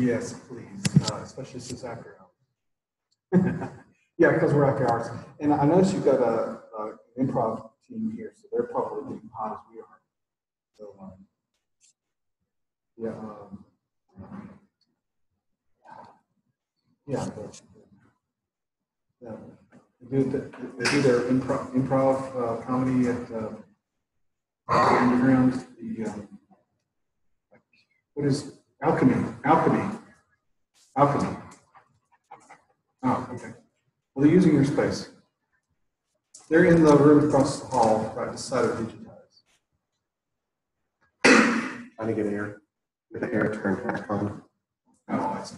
Yes, please, uh, especially since after hours. Yeah, because we're after hours. And I noticed you've got a, a improv team here, so they're probably being hot as we are. So, um, yeah, um, yeah. Yeah, they do, the- they do their improv, improv, uh, comedy at, uh, underground, the, um, what is alchemy, alchemy, alchemy. Oh, okay. Well, they're using your space. They're in the room across the hall, right beside of Digitize. Trying to get air, get the air turned back on. Oh, I see.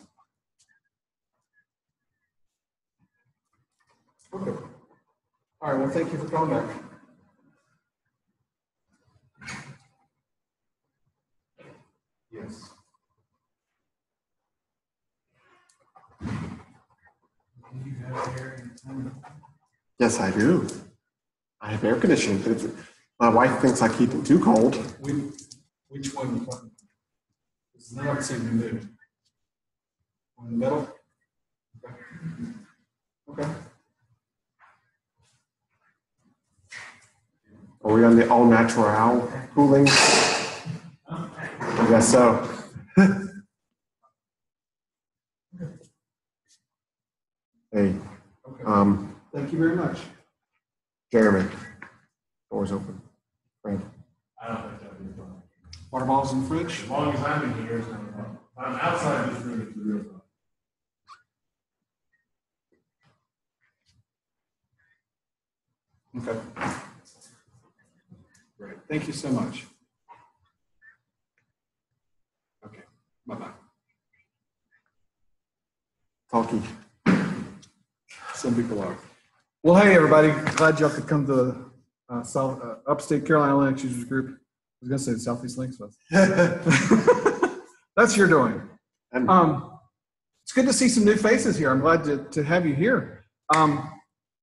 Okay. All right, well, thank you for coming back. Yes. You have air in Yes, I do. I have air conditioning. but it's- My wife thinks I keep it too cold. Which, which one? you talking? Because now it seemed to move. On the middle? Okay. Okay. Are we on the all natural cooling? I guess so. Hey, Okay. um, Thank you very much. Jeremy, doors open. Right. I don't think that'd be a problem. Water bottles in the fridge? As long as I'm in here, it's not a problem. If I'm outside this room, it's a real problem. Okay. Great. Thank you so much. Okay. Bye-bye. Talkie. Some people are. Well, hey, everybody. Glad y'all could come to the uh, South, uh, Upstate Carolina Linux Users Group. I was gonna say the Southeast Links was. That's your doing. Um, it's good to see some new faces here. I'm glad to, to have you here. Um,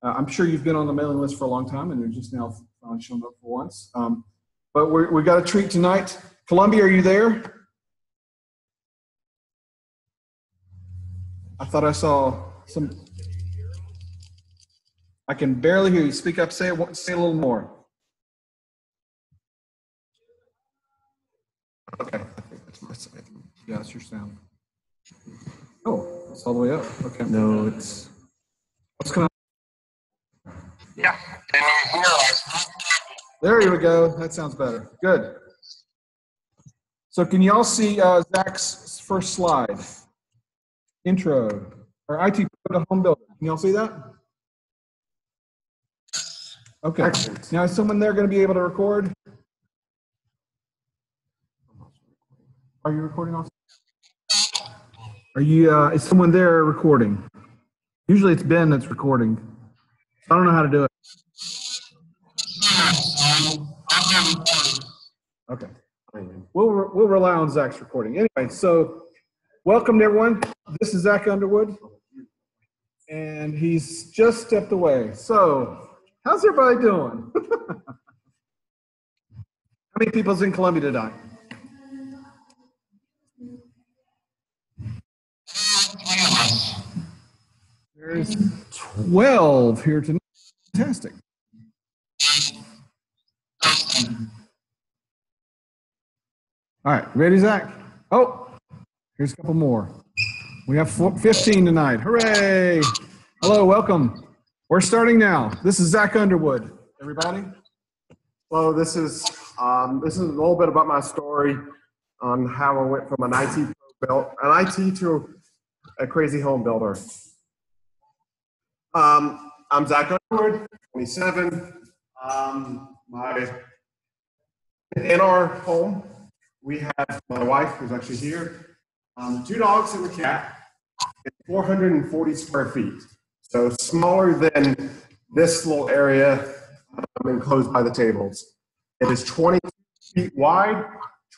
uh, I'm sure you've been on the mailing list for a long time and you're just now finally showing up for once. Um, but we're, we got a treat tonight. Columbia, are you there? I thought I saw some. I can barely hear you. Speak up. Say it. Say a little more. okay, that's my side. Yeah, that's your sound. Oh, it's all the way up. Okay. No, it's What's going on? Yeah. Can you hear us? There you go. That sounds better. Good. So can you all see uh, Zach's first slide? Intro, or IT to home builder. Can you all see that? Okay. Excellent. Now is someone there going to be able to record? Are you recording also? Are you, uh, is someone there recording? Usually it's Ben that's recording. I don't know how to do it. Okay. We'll, re- we'll rely on Zach's recording. Anyway, so welcome to everyone. This is Zach Underwood. And he's just stepped away. So, how's everybody doing? How many people's in Columbia tonight? There's 12 here tonight. Fantastic. All right, ready, Zach? Oh, here's a couple more. We have 15 tonight. Hooray! Hello, welcome. We're starting now. This is Zach Underwood. Everybody? Well, this is um, this is a little bit about my story on how I went from an IT built an IT to a crazy home builder. Um, I'm Zach Underwood, 27. Um, my in our home we have my wife who's actually here, um, two dogs and a cat. It's 440 square feet, so smaller than this little area um, enclosed by the tables. It is 20 feet wide,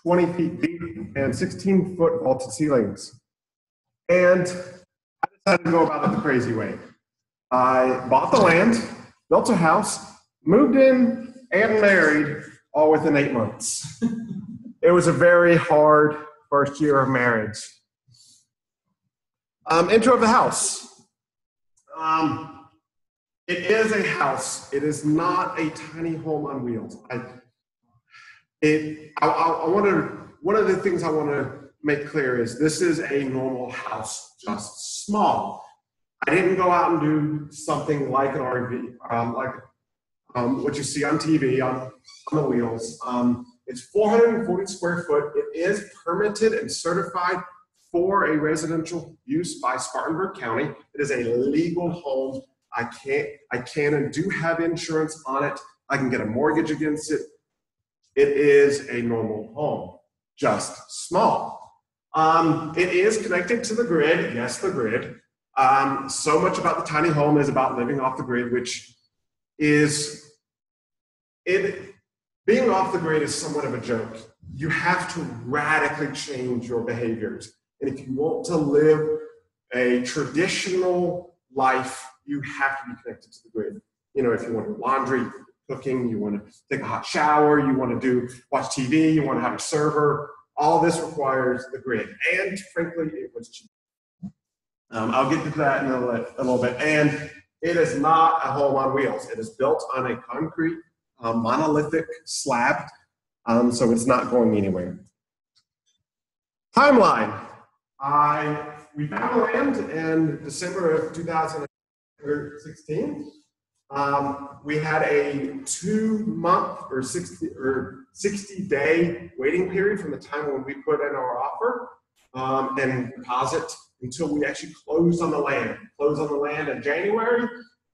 20 feet deep, and 16 foot vaulted ceilings. And I decided to go about it the crazy way. I bought the land, built a house, moved in, and married all within eight months. it was a very hard first year of marriage. Um, intro of the house. Um, it is a house. It is not a tiny home on wheels. I, it, I, I, I want to, one of the things I want to make clear is this is a normal house, just small. I didn't go out and do something like an RV, um, like um, what you see on TV on, on the wheels. Um, it's 440 square foot. It is permitted and certified for a residential use by Spartanburg County. It is a legal home. I can't, I can and do have insurance on it. I can get a mortgage against it. It is a normal home, just small. Um, it is connected to the grid. Yes, the grid. Um, so much about the tiny home is about living off the grid, which is it being off the grid is somewhat of a joke. You have to radically change your behaviors. And if you want to live a traditional life, you have to be connected to the grid. You know, if you want to laundry, cooking, you want to take a hot shower, you want to do watch TV, you want to have a server, all this requires the grid. And frankly, it was cheap. Um, I'll get to that in a, little bit. And it is not a home on wheels. It is built on a concrete uh, monolithic slab, um, so it's not going anywhere. Timeline. I we found land in December of 2016. Um, we had a two month or 60 or 60 day waiting period from the time when we put in our offer um, and deposit until we actually closed on the land. Closed on the land in January,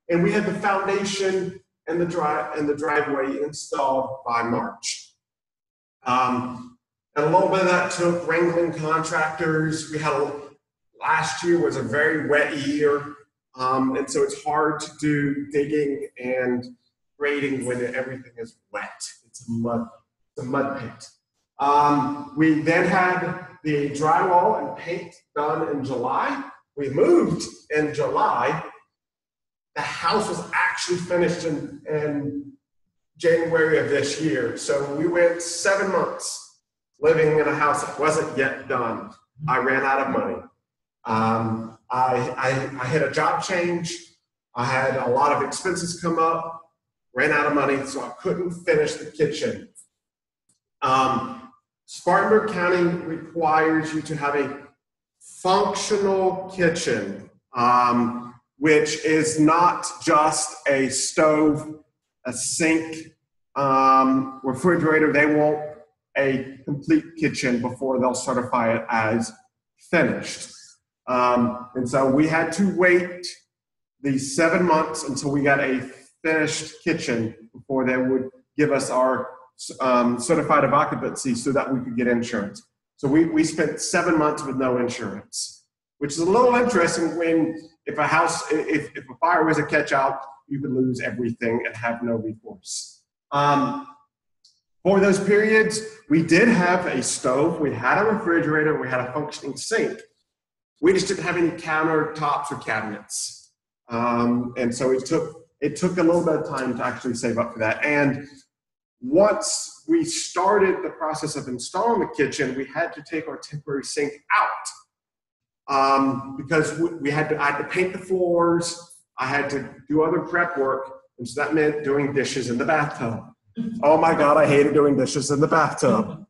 and we had the foundation and the drive and the driveway installed by March. Um, and a little bit of that took wrangling contractors. We had a, last year was a very wet year, um, and so it's hard to do digging and grading when everything is wet. It's a mud, it's a mud pit. Um, we then had the drywall and paint done in July. We moved in July. The house was actually finished in, in January of this year. So we went seven months living in a house that wasn't yet done. I ran out of money. Um, I, I, I had a job change. I had a lot of expenses come up, ran out of money, so I couldn't finish the kitchen. Um, Spartanburg County requires you to have a functional kitchen, um, which is not just a stove, a sink, um, refrigerator. They want a complete kitchen before they'll certify it as finished. Um, and so we had to wait the seven months until we got a finished kitchen before they would give us our um, certified of occupancy so that we could get insurance. So we, we spent seven months with no insurance, which is a little interesting when if a house, if, if a fire was a catch out, you could lose everything and have no recourse. Um, for those periods, we did have a stove, we had a refrigerator, we had a functioning sink. We just didn't have any countertops or cabinets. Um, and so it took, it took a little bit of time to actually save up for that. And once we started the process of installing the kitchen, we had to take our temporary sink out um, because we had to, I had to paint the floors, I had to do other prep work, and so that meant doing dishes in the bathtub. Oh my God, I hated doing dishes in the bathtub.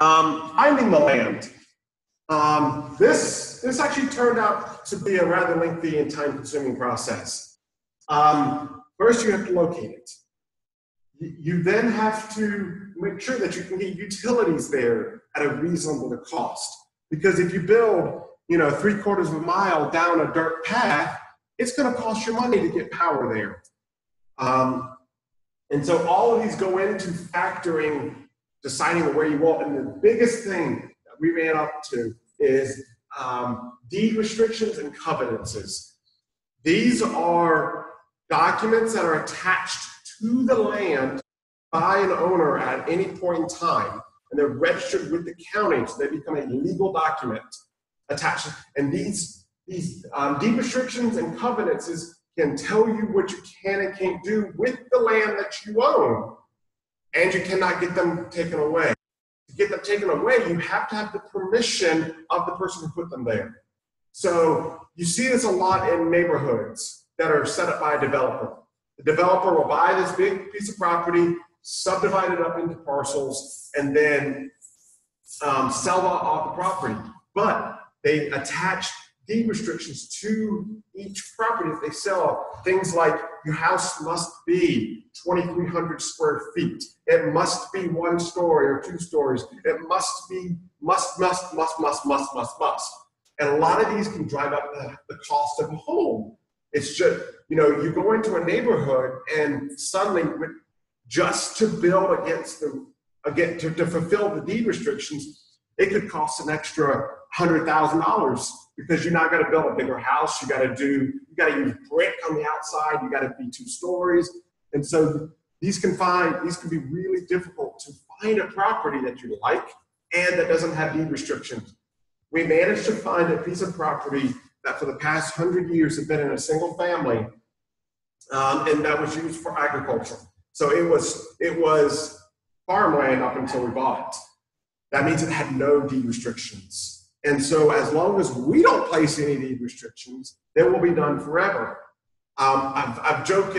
Um, finding the land. Um, this, this actually turned out to be a rather lengthy and time consuming process. Um, first, you have to locate it. You then have to make sure that you can get utilities there at a reasonable cost. Because if you build, you know, three quarters of a mile down a dirt path, it's going to cost you money to get power there. Um, and so all of these go into factoring, deciding where you want. And the biggest thing that we ran up to is um, deed restrictions and covenances. These are documents that are attached to the land by an owner at any point in time, and they're registered with the county, so they become a legal document attached. And these these um, deed restrictions and covenants is, can tell you what you can and can't do with the land that you own, and you cannot get them taken away. to get them taken away, you have to have the permission of the person who put them there. So you see this a lot in neighborhoods that are set up by a developer. The developer will buy this big piece of property, subdivide it up into parcels, and then um, sell off the property. But they attach deed restrictions to each property that they sell. Things like your house must be 2,300 square feet. It must be one story or two stories. It must be must, must, must, must, must, must, must. And a lot of these can drive up the, the cost of a home. It's just, you know, you go into a neighborhood and suddenly just to build against the again to, to fulfill the deed restrictions, it could cost an extra hundred thousand dollars because you're not going to build a bigger house. You got to do, you got to use brick on the outside. You got to be two stories, and so these can find these can be really difficult to find a property that you like and that doesn't have deed restrictions. We managed to find a piece of property that for the past hundred years had been in a single family, um, and that was used for agriculture. So it was it was farmland up until we bought it. That means it had no deed restrictions. And so as long as we don't place any deed restrictions, they will be done forever. Um, I've, I've joked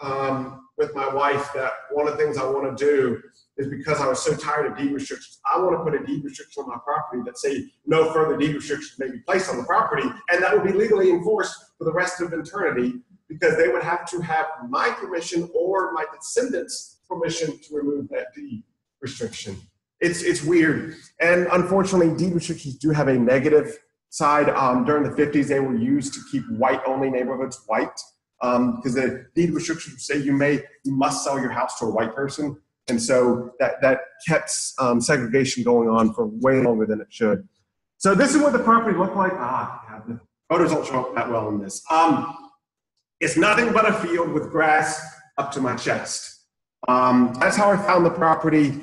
um, with my wife that one of the things I want to do is because I was so tired of deed restrictions, I want to put a deed restriction on my property that say no further deed restrictions may be placed on the property, and that would be legally enforced for the rest of eternity because they would have to have my permission or my descendants' permission to remove that deed restriction. It's, it's weird. And unfortunately, deed restrictions do have a negative side. Um, during the 50s, they were used to keep white only neighborhoods white because um, the deed restrictions say you may, you must sell your house to a white person. And so that, that kept um, segregation going on for way longer than it should. So this is what the property looked like. Ah, yeah, the photos don't show up that well in this. Um, it's nothing but a field with grass up to my chest. Um, that's how I found the property.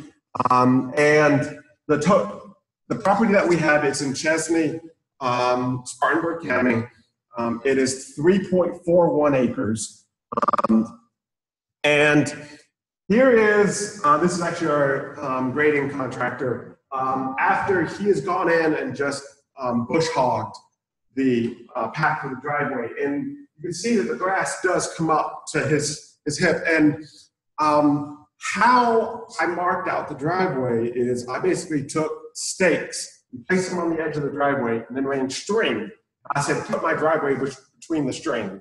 Um, and the, to- the property that we have is in Chesnee, um, Spartanburg County. Um, it is 3.41 acres. Um, and here is, uh, this is actually our um, grading contractor. Um, after he has gone in and just bush hogged the uh, path of the driveway, and you can see that the grass does come up to his, his hip. And um, how I marked out the driveway is I basically took stakes placed them on the edge of the driveway and then ran string. I said, put my driveway between the string.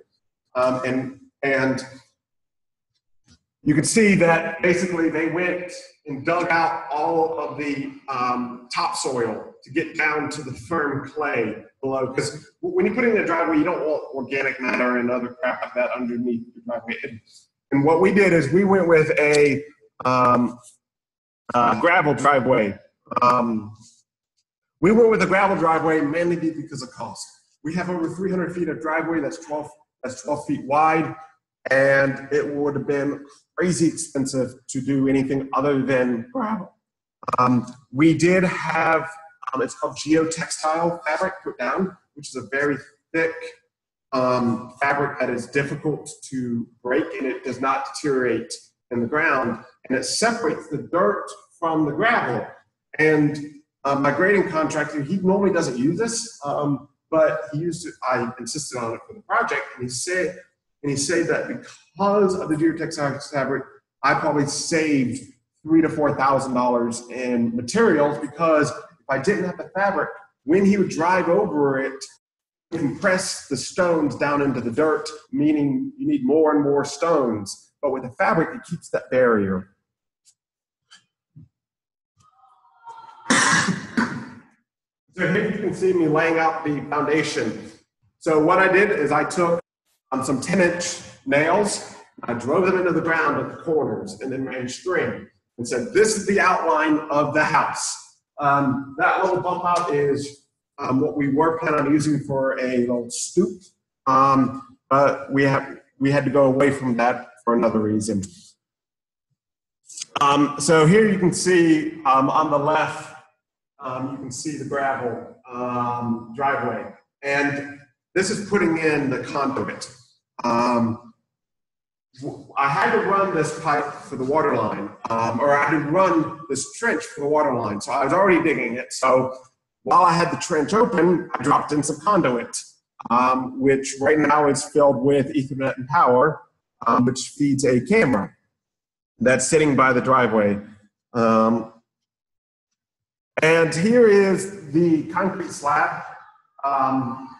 Um, and, and you can see that basically they went and dug out all of the um, topsoil to get down to the firm clay below. Because when you put in a driveway, you don't want organic matter and other crap like that underneath the driveway. And what we did is we went with a um, uh, gravel driveway. Um, we went with a gravel driveway mainly because of cost. We have over 300 feet of driveway that's 12 that's 12 feet wide, and it would have been crazy expensive to do anything other than gravel. Um, we did have um, it's called geotextile fabric put down, which is a very thick um, fabric that is difficult to break and it does not deteriorate in the ground. And it separates the dirt from the gravel. And um, my grading contractor, he normally doesn't use this, um, but he used it, I insisted on it for the project. And he said, and he said that because of the geotextile fabric, I probably saved three to four thousand dollars in materials because if I didn't have the fabric, when he would drive over it, compress the stones down into the dirt, meaning you need more and more stones. But with the fabric, it keeps that barrier. So here you can see me laying out the foundation. So what I did is I took um, some 10 inch nails, I drove them into the ground at the corners and then ran string and said, this is the outline of the house. Um, that little bump out is um, what we were planning on using for a little stoop, um, but we have we had to go away from that for another reason. Um, so here you can see um, on the left, um, you can see the gravel driveway, and this is putting in the conduit. I had to run this pipe for the water line, um, or I had to run this trench for the water line. So I was already digging it. So while I had the trench open, I dropped in some conduit, um, which right now is filled with Ethernet and power, um, which feeds a camera that's sitting by the driveway. Um, and here is the concrete slab. Um,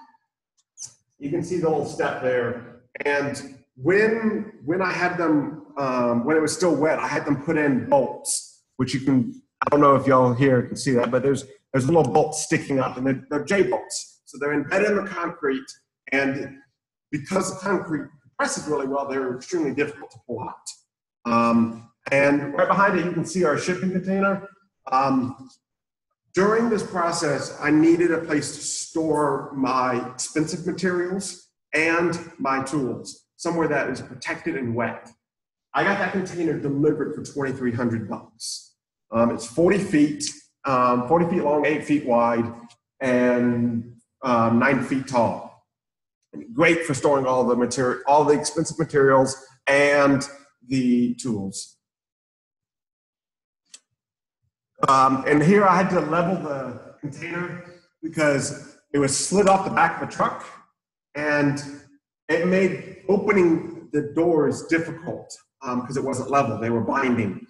you can see the little step there. And when when I had them um, when it was still wet, I had them put in bolts, which you can. I don't know if y'all here can see that, but there's there's little bolts sticking up, and they're, they're J bolts. So they're embedded in the concrete, and because the concrete compresses really well, they're extremely difficult to pull out. Um, and right behind it, you can see our shipping container. Um, during this process, I needed a place to store my expensive materials and my tools, somewhere that is protected and wet. I got that container delivered for 2,300 bucks. Um, it's 40 feet, um, 40 feet long, eight feet wide, and um, nine feet tall. Great for storing all the material, all the expensive materials and the tools. Um, and here I had to level the container because it was slid off the back of a truck and it made opening the doors difficult because it wasn't level. They were binding.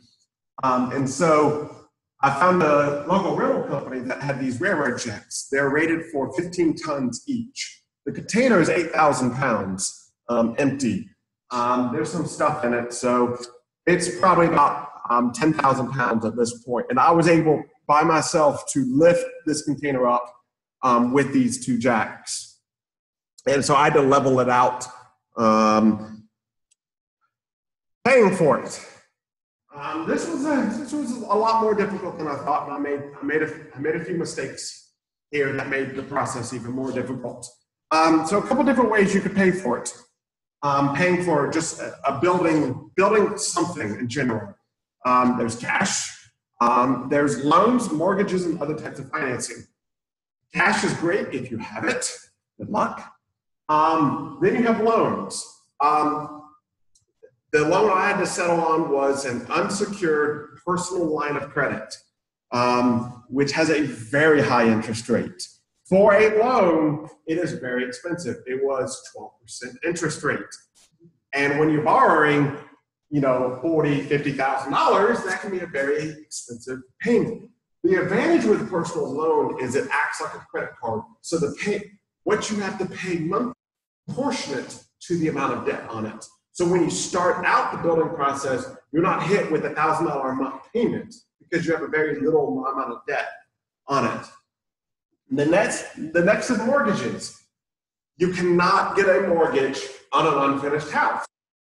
Um, and so I found a local rental company that had these railroad jacks. They're rated for 15 tons each. The container is 8,000 pounds um, empty. Um, there's some stuff in it, so it's probably about um, 10,000 pounds at this point. And I was able by myself to lift this container up um, with these two jacks. And so I had to level it out, um, paying for it. Um, this was a, this was a lot more difficult than I thought, and I made I made a, I made a few mistakes here that made the process even more difficult. Um, so a couple different ways you could pay for it. Um, paying for just a, a building building something in general. Um, there's cash. Um, there's loans, mortgages, and other types of financing. Cash is great if you have it. Good luck. Um, then you have loans. The loan I had to settle on was an unsecured personal line of credit, um, which has a very high interest rate. For a loan, it is very expensive. It was 12% interest rate. And when you're borrowing, you know, forty, fifty thousand dollars, that can be a very expensive payment. The advantage with a personal loan is it acts like a credit card. So the pay, what you have to pay monthly, proportionate to the amount of debt on it. So when you start out the building process, you're not hit with a thousand dollar a month payment because you have a very little amount of debt on it. The next, the next is mortgages. You cannot get a mortgage on an unfinished house.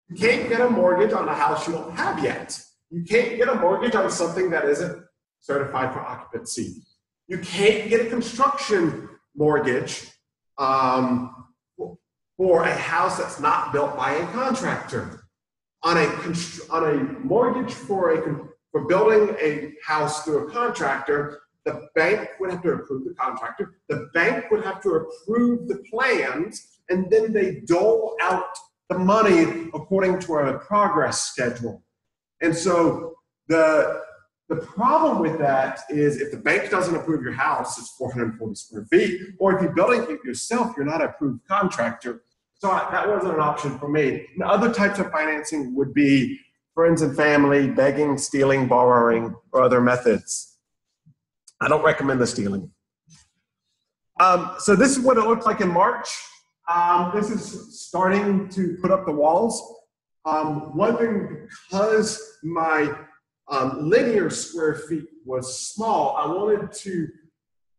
You can't get a mortgage on a house you don't have yet. You can't get a mortgage on something that isn't certified for occupancy. You can't get a construction mortgage um, for a house that's not built by a contractor. On a on a mortgage for a for building a house through a contractor, the bank would have to approve the contractor. The bank would have to approve the plans, and then they dole out the money according to a progress schedule. And so the the problem with that is if the bank doesn't approve your house, it's 440 square feet, or if you're building it yourself, you're not an approved contractor. So I, that wasn't an option for me. And other types of financing would be friends and family, begging, stealing, borrowing, or other methods. I don't recommend the stealing. Um, so this is what it looked like in March. Um, this is starting to put up the walls. Um, one thing, because my um, linear square feet was small, I wanted to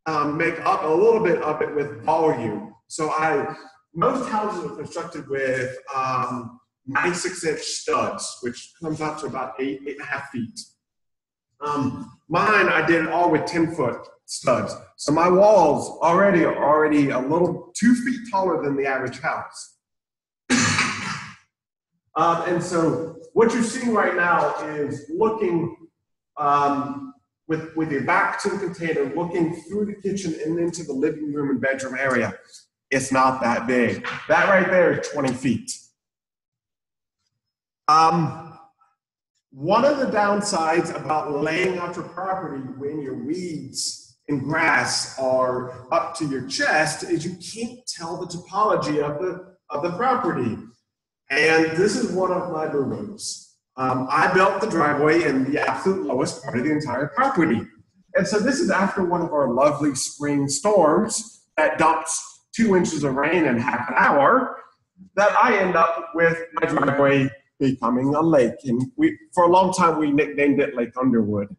um, make up a little bit of it with volume. So I, most houses are constructed with um, 96 inch studs, which comes out to about eight, eight and a half feet. Um, mine, I did all with 10 foot studs. So my walls already are already a little two feet taller than the average house. um, and so what you're seeing right now is looking um, with, with your back to the container, looking through the kitchen and into the living room and bedroom area. It's not that big. That right there is 20 feet. Um, one of the downsides about laying out your property when your weeds and grass are up to your chest is you can't tell the topology of the of the property. And this is one of my boo-boos. Um, I built the driveway in the absolute lowest part of the entire property. And so this is after one of our lovely spring storms that dumps two inches of rain in half an hour that I end up with my driveway becoming a lake. And we, for a long time, we nicknamed it Lake Underwood.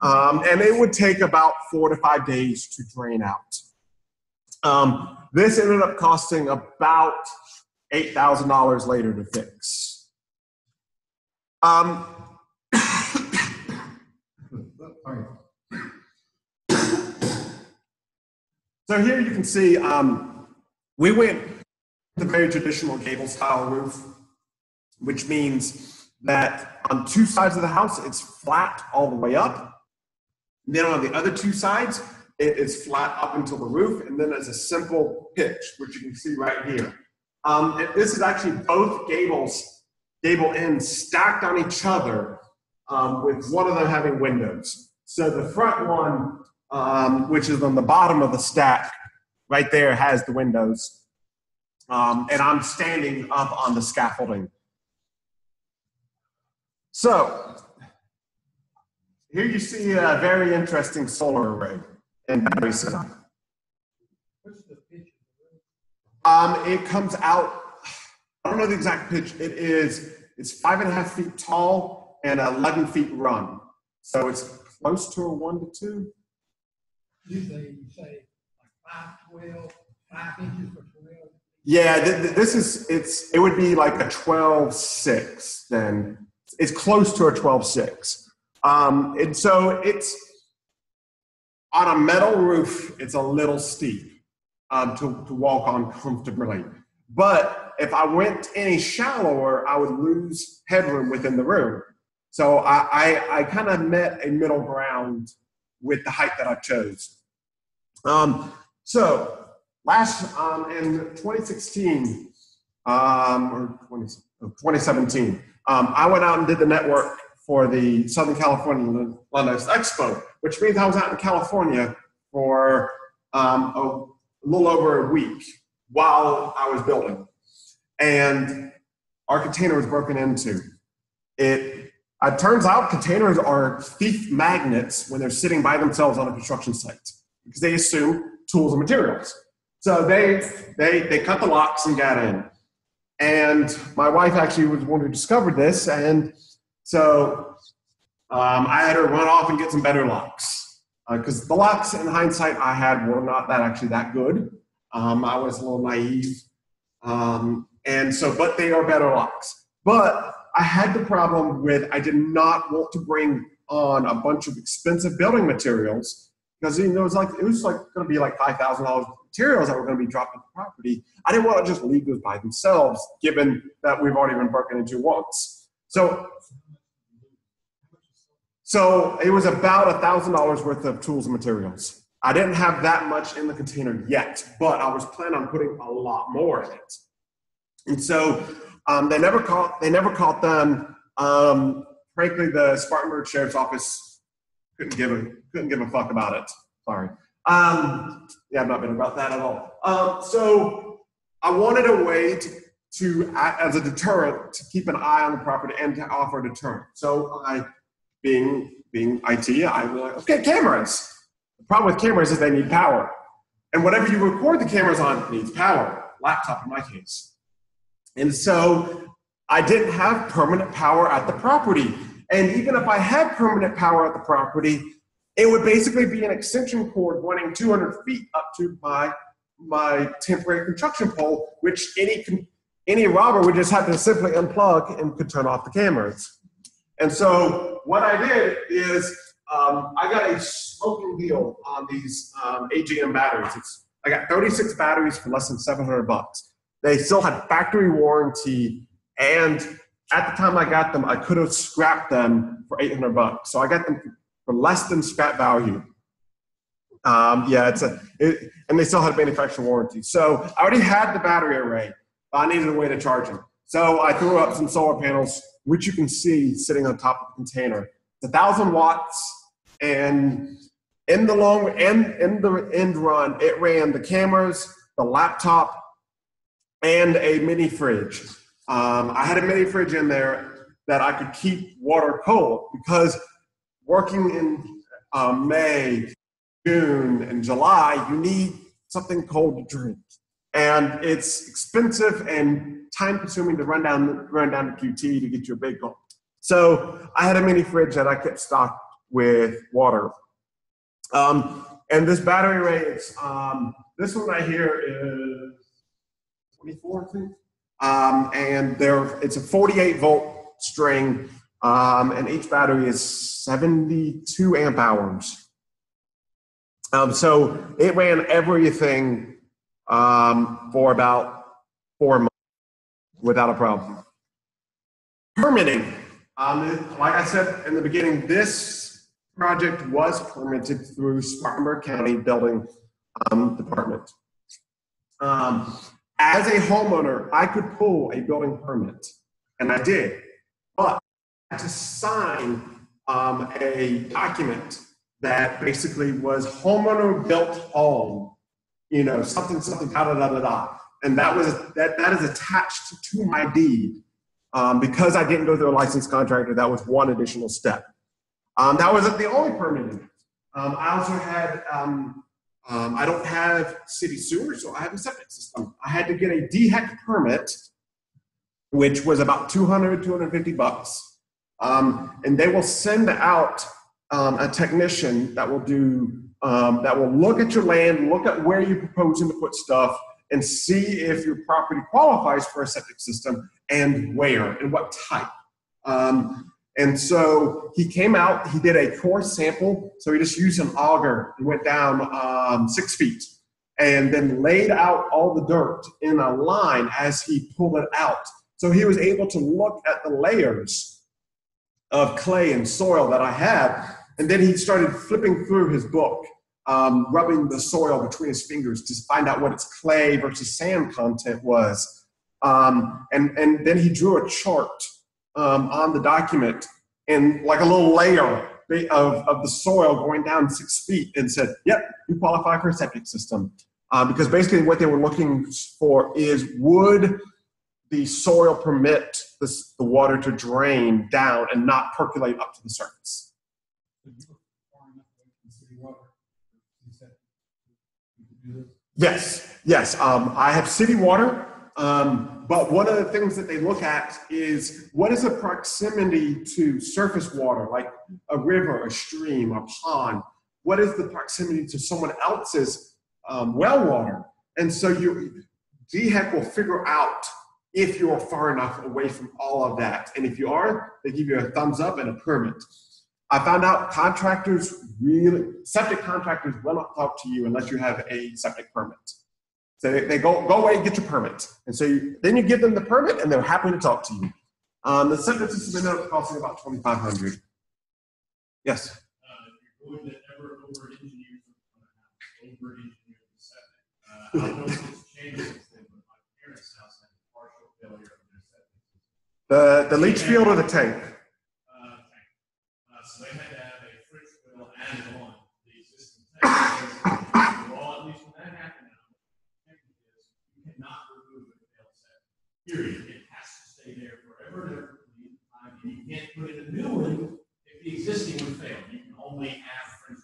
Um, and it would take about four to five days to drain out. Um, this ended up costing about $8,000 later to fix. Um, so here you can see um, we went the very traditional gable style roof, which means that on two sides of the house it's flat all the way up. Then on the other two sides, it is flat up until the roof, and then there's a simple pitch, which you can see right here. Um, and this is actually both gables, gable ends stacked on each other, um, with one of them having windows. So the front one, um, which is on the bottom of the stack, right there has the windows. Um, and I'm standing up on the scaffolding. So here you see a very interesting solar array and battery setup. Um, it comes out, I don't know the exact pitch. It is, it's five and a half feet tall and 11 feet run. So it's close to a one to two. Usually you say like five, twelve, five inches for twelve. Yeah, th- th- this is, it's, it would be like a 12 6 then. It's close to a 12 6. Um, and so it's on a metal roof, it's a little steep um, to, to walk on comfortably. But if I went any shallower, I would lose headroom within the room. So I, I, I kind of met a middle ground with the height that I chose. Um, so last um, in 2016 um, or 20, 2017, um, I went out and did the network for the Southern California Linux Expo, which means I was out in California for um, a little over a week while I was building. And our container was broken into. It, it turns out containers are thief magnets when they're sitting by themselves on a construction site because they assume tools and materials. So they, they, they cut the locks and got in. And my wife actually was the one who discovered this. And so um, I had her run off and get some better locks. Because the locks, in hindsight, I had were not that actually that good. Um, I was a little naive. Um, and so, but they are better locks. But I had the problem with I did not want to bring on a bunch of expensive building materials because you know, it was like it was like going to be like five thousand dollars materials that were going to be dropped on the property. I didn't want to just leave those by themselves, given that we've already been broken into once. So, so it was about a thousand dollars worth of tools and materials. I didn't have that much in the container yet, but I was planning on putting a lot more in it. And so um, they never caught they never caught them. Um, frankly, the Spartanburg Sheriff's Office couldn't give a couldn't give a fuck about it. Sorry. Um, yeah, I've not been about that at all. Um, so I wanted a way to, to as a deterrent to keep an eye on the property and to offer a deterrent. So I, being being IT, I was like, okay, cameras. The problem with cameras is they need power, and whatever you record the cameras on needs power. Laptop in my case. And so I didn't have permanent power at the property. And even if I had permanent power at the property, it would basically be an extension cord running 200 feet up to my, my temporary construction pole, which any, any robber would just have to simply unplug and could turn off the cameras. And so what I did is um, I got a smoking deal on these um, AGM batteries. It's, I got 36 batteries for less than 700 bucks. They still had factory warranty, and at the time I got them, I could have scrapped them for 800 bucks. So I got them for less than scrap value. Um, yeah, it's a, it, and they still had a manufacturer warranty. So I already had the battery array, but I needed a way to charge them. So I threw up some solar panels, which you can see sitting on top of the container. It's a thousand watts, and in the long end, in the end run, it ran the cameras, the laptop, and a mini fridge. Um, I had a mini fridge in there that I could keep water cold because working in um, May, June, and July, you need something cold to drink. And it's expensive and time consuming to run down, run down to QT to get your big cold. So I had a mini fridge that I kept stocked with water. Um, and this battery rate, um, this one right here is 24, I think. Um, and there, it's a 48 volt string, um, and each battery is 72 amp hours. Um, so it ran everything um, for about four months without a problem. Permitting. Um, like I said in the beginning, this project was permitted through Spartanburg County Building um, Department. Um, as a homeowner, I could pull a building permit, and I did, but I had to sign um, a document that basically was homeowner built home, you know, something, something, da da da da da. And that was that that is attached to my deed. Um, because I didn't go through a licensed contractor, that was one additional step. Um, that wasn't the only permit. Um, I also had um, um, I don't have city sewer, so I have a septic system. I had to get a DHEC permit, which was about 200, 250 bucks. Um, and they will send out um, a technician that will do, um, that will look at your land, look at where you're proposing to put stuff, and see if your property qualifies for a septic system and where and what type. Um, and so he came out, he did a core sample. So he just used an auger and went down um, six feet and then laid out all the dirt in a line as he pulled it out. So he was able to look at the layers of clay and soil that I had. And then he started flipping through his book, um, rubbing the soil between his fingers to find out what its clay versus sand content was. Um, and, and then he drew a chart um, on the document and like a little layer of, of the soil going down six feet and said, yep, you qualify for a septic system. Uh, because basically what they were looking for is would the soil permit the, the water to drain down and not percolate up to the surface? Yes, yes. Um, I have city water, um, but one of the things that they look at is what is the proximity to surface water, like a river, a stream, a pond? What is the proximity to someone else's um, well water? And so you, DHEC will figure out if you're far enough away from all of that. And if you are, they give you a thumbs up and a permit. I found out contractors really, septic contractors will not talk to you unless you have a septic permit. So they, they go, go away and get your permit. And so you, then you give them the permit and they're happy to talk to you. Um, the septic system ended up costing about 2500 Yes. Uh, if you're going to ever over-engineer something on a house, over-engineer the septic. Uh, I don't know if changed since then, but my parents' house had a partial failure of their septic. The, the leach field or the tank? Uh, tank. Uh, so they had to have a French well added on the existing tank. Well, at least when that happened, now, the tank is, you cannot remove a failed septic. Period. It has to stay there forever and ever. Uh, You can't put in a new one if the existing one failed. You can only add French.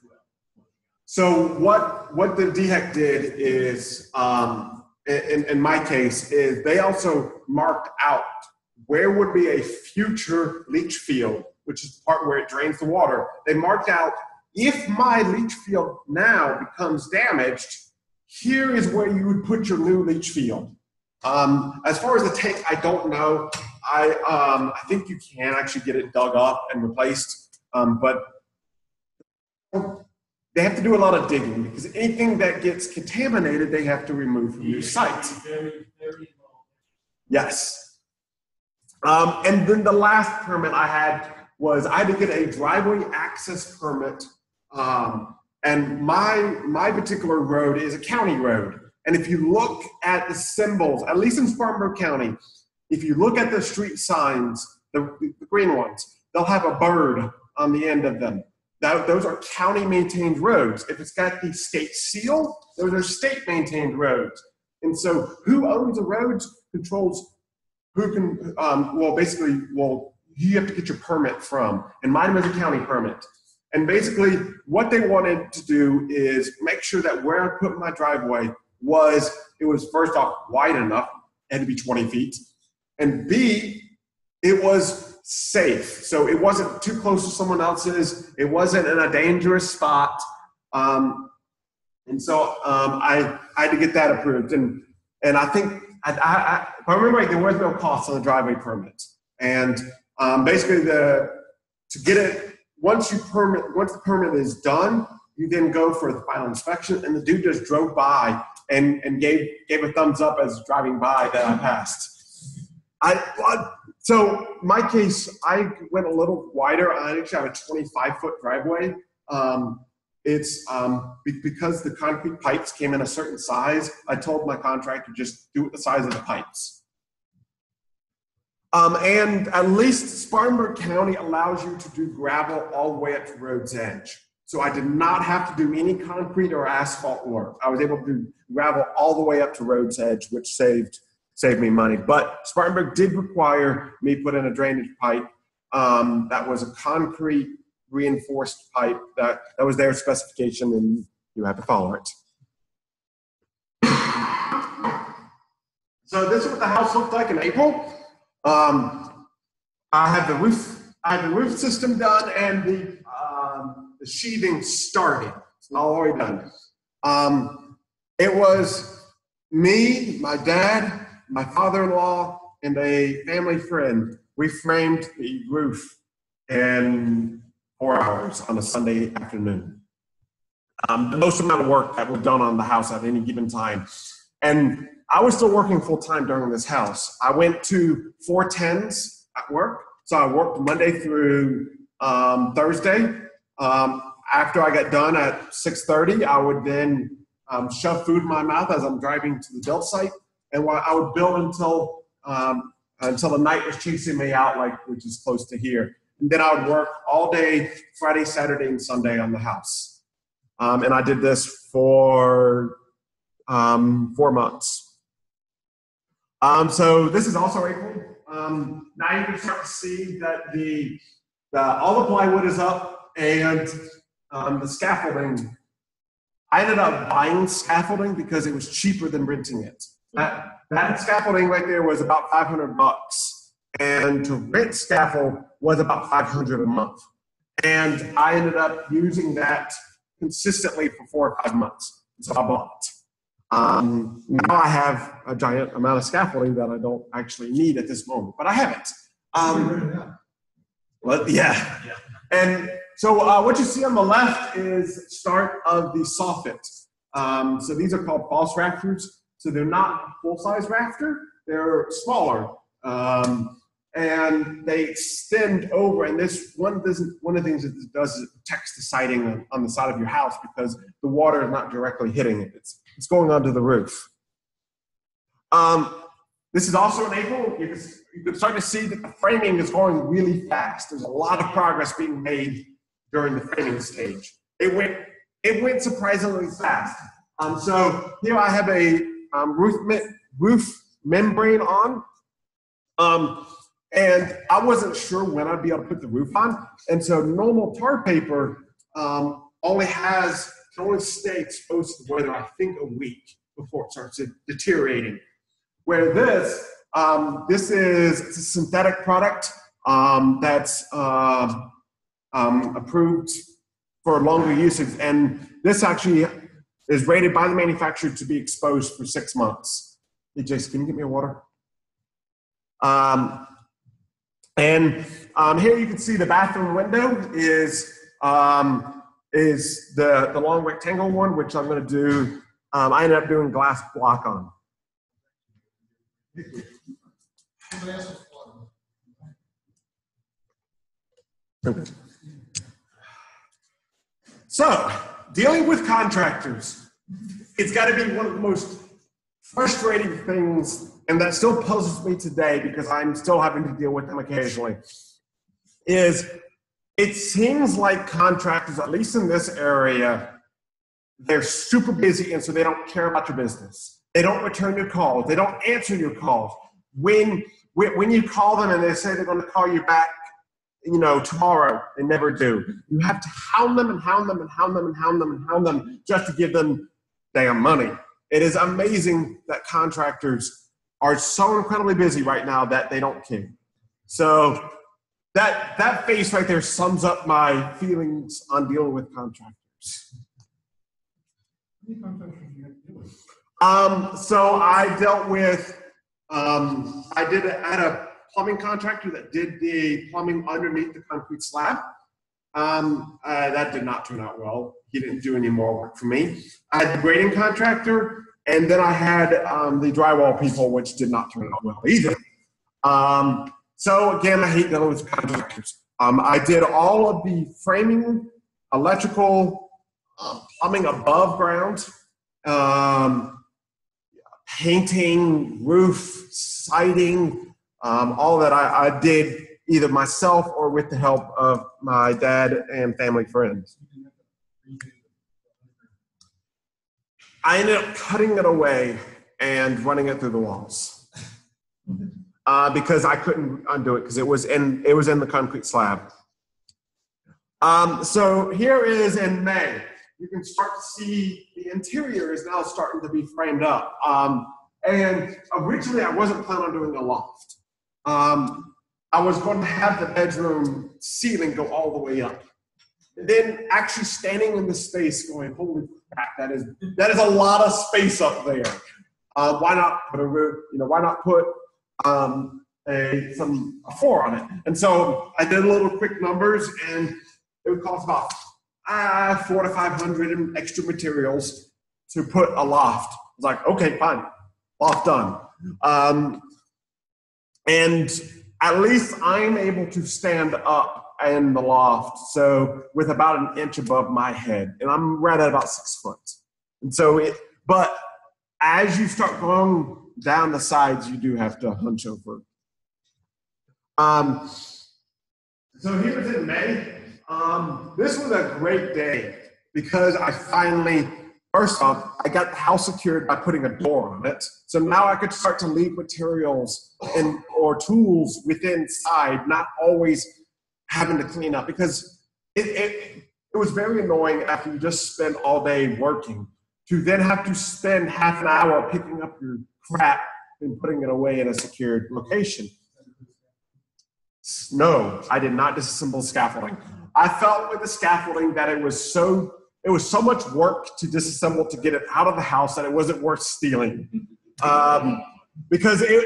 So what what the DHEC did is, um, in, in my case, is they also marked out where would be a future leach field, which is the part where it drains the water. They marked out if my leach field now becomes damaged, here is where you would put your new leach field. Um, as far as the tank, I don't know. I um, I think you can actually get it dug up and replaced, um, but they have to do a lot of digging because anything that gets contaminated, they have to remove from your site. Very, very involved. Yes. Um, and then the last permit I had was I had to get a driveway access permit. Um, and my my particular road is a county road. And if you look at the symbols, at least in Spartanburg County, if you look at the street signs, the, the green ones, they'll have a bird on the end of them. That, those are county maintained roads. If it's got the state seal, those are state maintained roads. And so who owns the roads controls who can, um, well, basically, well, you have to get your permit from. And mine was a county permit. And basically, what they wanted to do is make sure that where I put my driveway was, it was first off wide enough, it had to be 20 feet. And B, it was safe. So it wasn't too close to someone else's, it wasn't in a dangerous spot. Um, and so um, I, I had to get that approved. And, and I think, I, I, if I remember right, there was no cost on the driveway permit. And um, basically, the to get it, once you permit, once the permit is done, you then go for the final inspection. And the dude just drove by and, and gave, gave a thumbs up as driving by that I passed. I, well, so my case, I went a little wider. I actually have a 25 foot driveway. Um, it's um, be- because the concrete pipes came in a certain size. I told my contractor just do it the size of the pipes. Um, and at least Spartanburg County allows you to do gravel all the way up to road's edge. So I did not have to do any concrete or asphalt work. I was able to do gravel all the way up to road's edge, which saved saved me money. But Spartanburg did require me put in a drainage pipe um, that was a concrete reinforced pipe that, that was their specification and you have to follow it. So this is what the house looked like in April. Um, I had the roof, I had the roof system done and the, um, the sheathing started. It's not all done. Um, it was me, my dad, my father-in-law, and a family friend. We framed the roof in four hours on a Sunday afternoon. Um, the most amount of work that was done on the house at any given time. And I was still working full time during this house. I went to four tens at work. So I worked Monday through um, Thursday. Um, after I got done at 6:30, I would then um, shove food in my mouth as I'm driving to the build site, and I would build until um, until the night was chasing me out, like which is close to here. And then I would work all day Friday, Saturday, and Sunday on the house. Um, and I did this for um, four months. Um, so this is also April. Um, now you can start to see that the, the all the plywood is up and um, the scaffolding. I ended up buying scaffolding because it was cheaper than renting it. That, that scaffolding right there was about 500 bucks, and to rent scaffold was about 500 a month. And I ended up using that consistently for four or five months. So I bought it. Um, now I have a giant amount of scaffolding that I don't actually need at this moment, but I have it. Um, well, yeah. And so uh, what you see on the left is start of the soffit. Um, so these are called false rafters. So they're not full-size rafter; they're smaller, um, and they extend over. And this one doesn't. One of the things that this does is it protects the siding on, the side of your house because the water is not directly hitting it. It's it's going onto the roof. Um, this is also in April. You can, you can start to see that the framing is going really fast. There's a lot of progress being made during the framing stage. It went, it went surprisingly fast. Um, so here I have a um, roof, me- roof membrane on. Um, and I wasn't sure when I'd be able to put the roof on. And so normal tar paper um, only has, can only stay exposed to the weather, I think, a week before it starts deteriorating. Where this, um, this is a synthetic product um, that's uh, approved for longer usage, and this actually is rated by the manufacturer to be exposed for six months. Hey, Jason, can you get me a water? Um, and um, here you can see the bathroom window is um, is the the long rectangle one, which I'm going to do. Um, I ended up doing glass block on. So, dealing with contractors, it's got to be one of the most frustrating things, and that still puzzles me today because I'm still having to deal with them occasionally, is it seems like contractors, at least in this area, they're super busy and so they don't care about your business. They don't return your calls. They don't answer your calls. When, when, you call them and they say they're going to call you back, you know, tomorrow, they never do. You have to hound them and hound them and hound them and hound them and hound them just to give them damn money. It is amazing that contractors are so incredibly busy right now that they don't care. So that that face right there sums up my feelings on dealing with contractors. Um, so I dealt with, um, I did, I had a plumbing contractor that did the plumbing underneath the concrete slab. Um, uh, that did not turn out well. He didn't do any more work for me. I had the grading contractor, and then I had um, the drywall people, which did not turn out well either. Um, so again, I hate dealing with contractors. Um, I did all of the framing, electrical, uh, plumbing above ground. Um, painting, roof, siding, um, all that I, I did either myself or with the help of my dad and family friends. I ended up cutting it away and running it through the walls uh, because I couldn't undo it because it was in it was in the concrete slab. Um, so here is in May. You can start to see the interior is now starting to be framed up. Um, and originally, I wasn't planning on doing a loft. Um, I was going to have the bedroom ceiling go all the way up. And then actually standing in the space, going, "Holy crap! That is that is a lot of space up there. Uh, why not put a roof? You know, why not put um, a some a floor on it?" And so I did a little quick numbers, and it would cost about ah four to five hundred in extra materials to put a loft. I was like, okay, fine, loft done. Um, and at least I'm able to stand up in the loft, so with about an inch above my head, and I'm right at about six foot. And so it, but as you start going down the sides, you do have to hunch over. Um, so here's in May. Um, this was a great day because I finally, first off, I got the house secured by putting a door on it. So now I could start to leave materials and or tools within inside, not always having to clean up because it, it, it was very annoying after you just spend all day working to then have to spend half an hour picking up your crap and putting it away in a secured location. No, I did not disassemble scaffolding. I felt with the scaffolding that it was so it was so much work to disassemble to get it out of the house that it wasn't worth stealing. Um, because it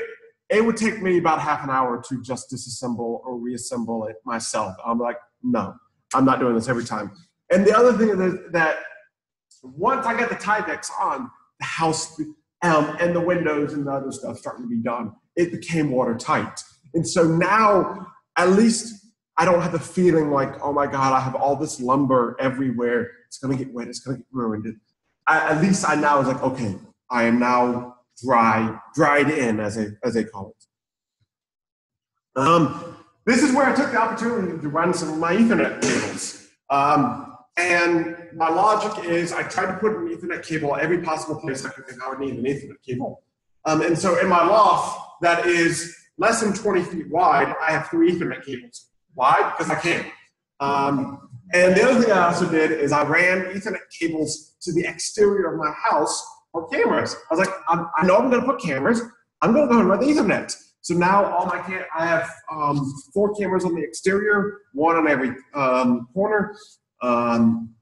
it would take me about half an hour to just disassemble or reassemble it myself. I'm like, no, I'm not doing this every time. And the other thing is that once I got the Tyvek on, the house um, and the windows and the other stuff starting to be done, it became watertight. And so now, at least I don't have the feeling like, oh my God, I have all this lumber everywhere. It's going to get wet. It's going to get ruined. I, at least I now was like, okay, I am now dry, dried in, as they, as they call it. Um, this is where I took the opportunity to run some of my Ethernet cables. Um, and my logic is I tried to put an Ethernet cable every possible place I could think I would need an Ethernet cable. Um, and so in my loft that is less than 20 feet wide, I have three Ethernet cables. Why? Because I can. Um, and the other thing I also did is I ran Ethernet cables to the exterior of my house for cameras. I was like, i know I'm going to put cameras. I'm going to go and run the Ethernet. So now all my cam- I have um, four cameras on the exterior, one on every um, corner, um,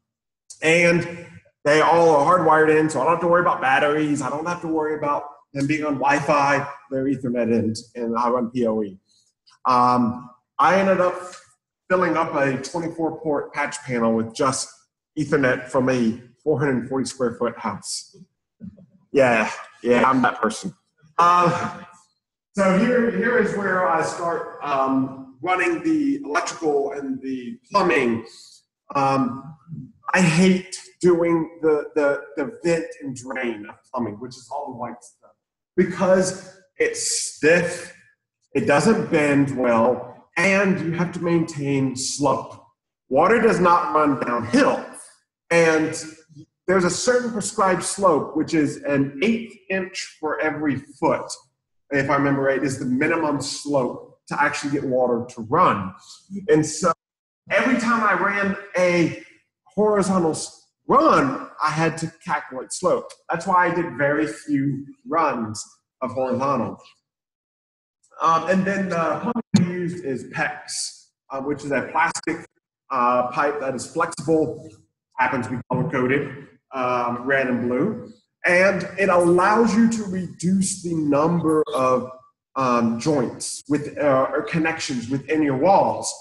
and they all are hardwired in. So I don't have to worry about batteries. I don't have to worry about them being on Wi-Fi. They're Ethernet and I run PoE. I ended up filling up a 24 port patch panel with just Ethernet from a 440 square foot house. Yeah, yeah, I'm that person. Uh, so here, here is where I start um, running the electrical and the plumbing. Um, I hate doing the, the, the vent and drain of plumbing, which is all the white stuff. because it's stiff, it doesn't bend well, and you have to maintain slope. Water does not run downhill, and there's a certain prescribed slope, which is an eighth inch for every foot, if I remember right, is the minimum slope to actually get water to run. And so every time I ran a horizontal run, I had to calculate slope. That's why I did very few runs of horizontal. Um, and then the we used is PEX, uh, which is a plastic uh, pipe that is flexible, happens to be color coded, um, red and blue, and it allows you to reduce the number of um, joints with uh, or connections within your walls.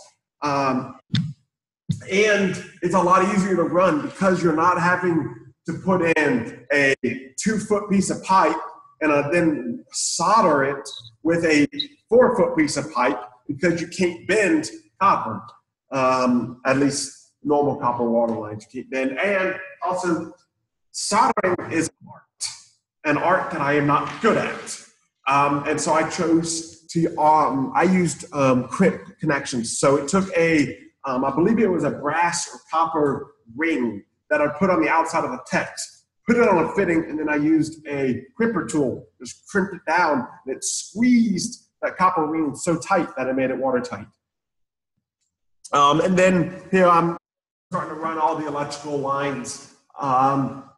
Um, and it's a lot easier to run because you're not having to put in a two foot piece of pipe and uh, then solder it with a four foot piece of pipe because you can't bend copper. Um, at least normal copper water lines you can't bend. And also, soldering is art, an art that I am not good at. Um, and so I chose to, um, I used um, crimp connections. So it took a, um, I believe it was a brass or copper ring that I put on the outside of the PEX, put it on a fitting, and then I used a crimper tool, just crimped it down, and it squeezed that copper ring so tight that it made it watertight. Um, and then here I'm starting to run all the electrical lines. Um,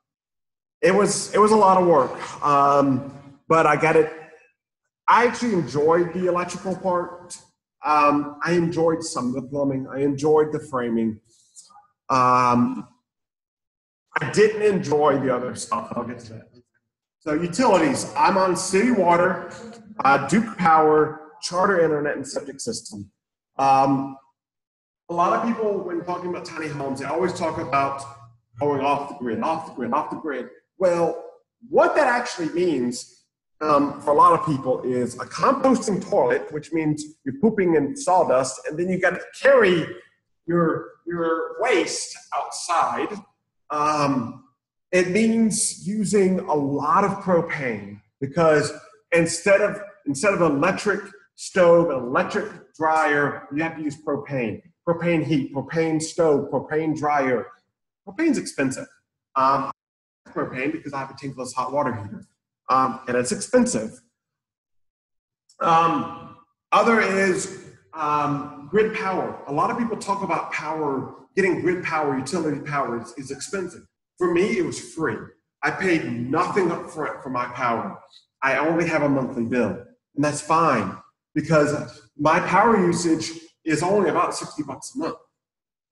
it was it was a lot of work, um, but I got it. I actually enjoyed the electrical part. Um, I enjoyed some of the plumbing. I enjoyed the framing. Um, I didn't enjoy the other stuff. I'll get to that. So utilities. I'm on city water, uh, Duke Power, Charter Internet, and septic system. Um, a lot of people, when talking about tiny homes, they always talk about going off the grid, off the grid, off the grid. Well, what that actually means um, for a lot of people is a composting toilet, which means you're pooping in sawdust, and then you got to carry your your waste outside. Um, it means using a lot of propane because instead of instead of electric stove, electric dryer, you have to use propane. Propane heat, propane stove, propane dryer. Propane's expensive. Um, propane because I have a tankless hot water heater, um, and it's expensive. Um, other is um, grid power. A lot of people talk about power, getting grid power, utility power is, is expensive. For me, it was free. I paid nothing up front for my power. I only have a monthly bill, and that's fine because my power usage is only about 60 bucks a month,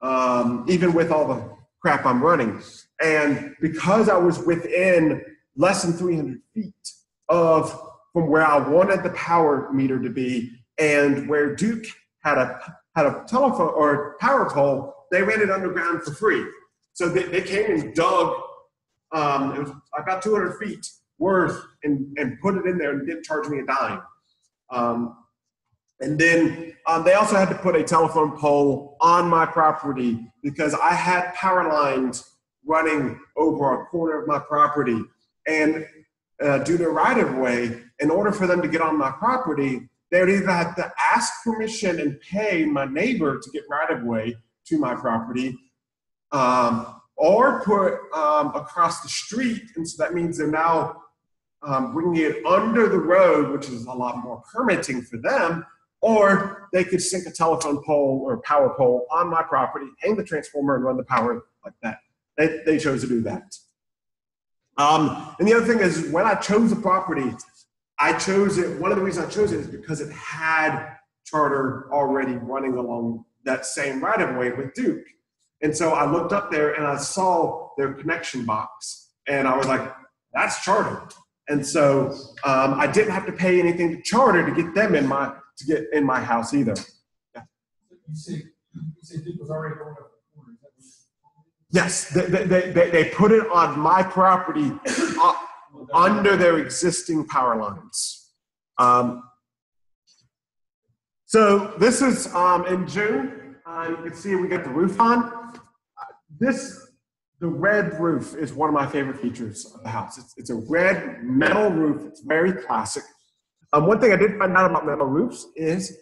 um, even with all the crap I'm running. And because I was within less than 300 feet of from where I wanted the power meter to be and where Duke had a had a telephone or power pole, they ran it underground for free. So they, they came and dug um, it was about 200 feet worth and, and put it in there and didn't charge me a dime. Um, and then um, they also had to put a telephone pole on my property because I had power lines running over a corner of my property. And uh, due to right of way, in order for them to get on my property, they would either have to ask permission and pay my neighbor to get right of way to my property, um, or put um, across the street. And so that means they're now um, bringing it under the road, which is a lot more permitting for them. Or they could sink a telephone pole or power pole on my property, hang the transformer, and run the power like that. They, they chose to do that. Um, and the other thing is, when I chose the property, I chose it. One of the reasons I chose it is because it had charter already running along that same right of way with Duke. And so I looked up there and I saw their connection box, and I was like, "That's charter." And so um, I didn't have to pay anything to charter to get them in my to get in my house either. You said, you said it was already going up the corner. Is that what Yes, they, they, they, they put it on my property uh, under their existing power lines. Um, so this is um, in June. Uh, you can see we got the roof on. Uh, This the red roof is one of my favorite features of the house. It's, it's a red metal roof. It's very classic. Um, one thing I did find out about metal roofs is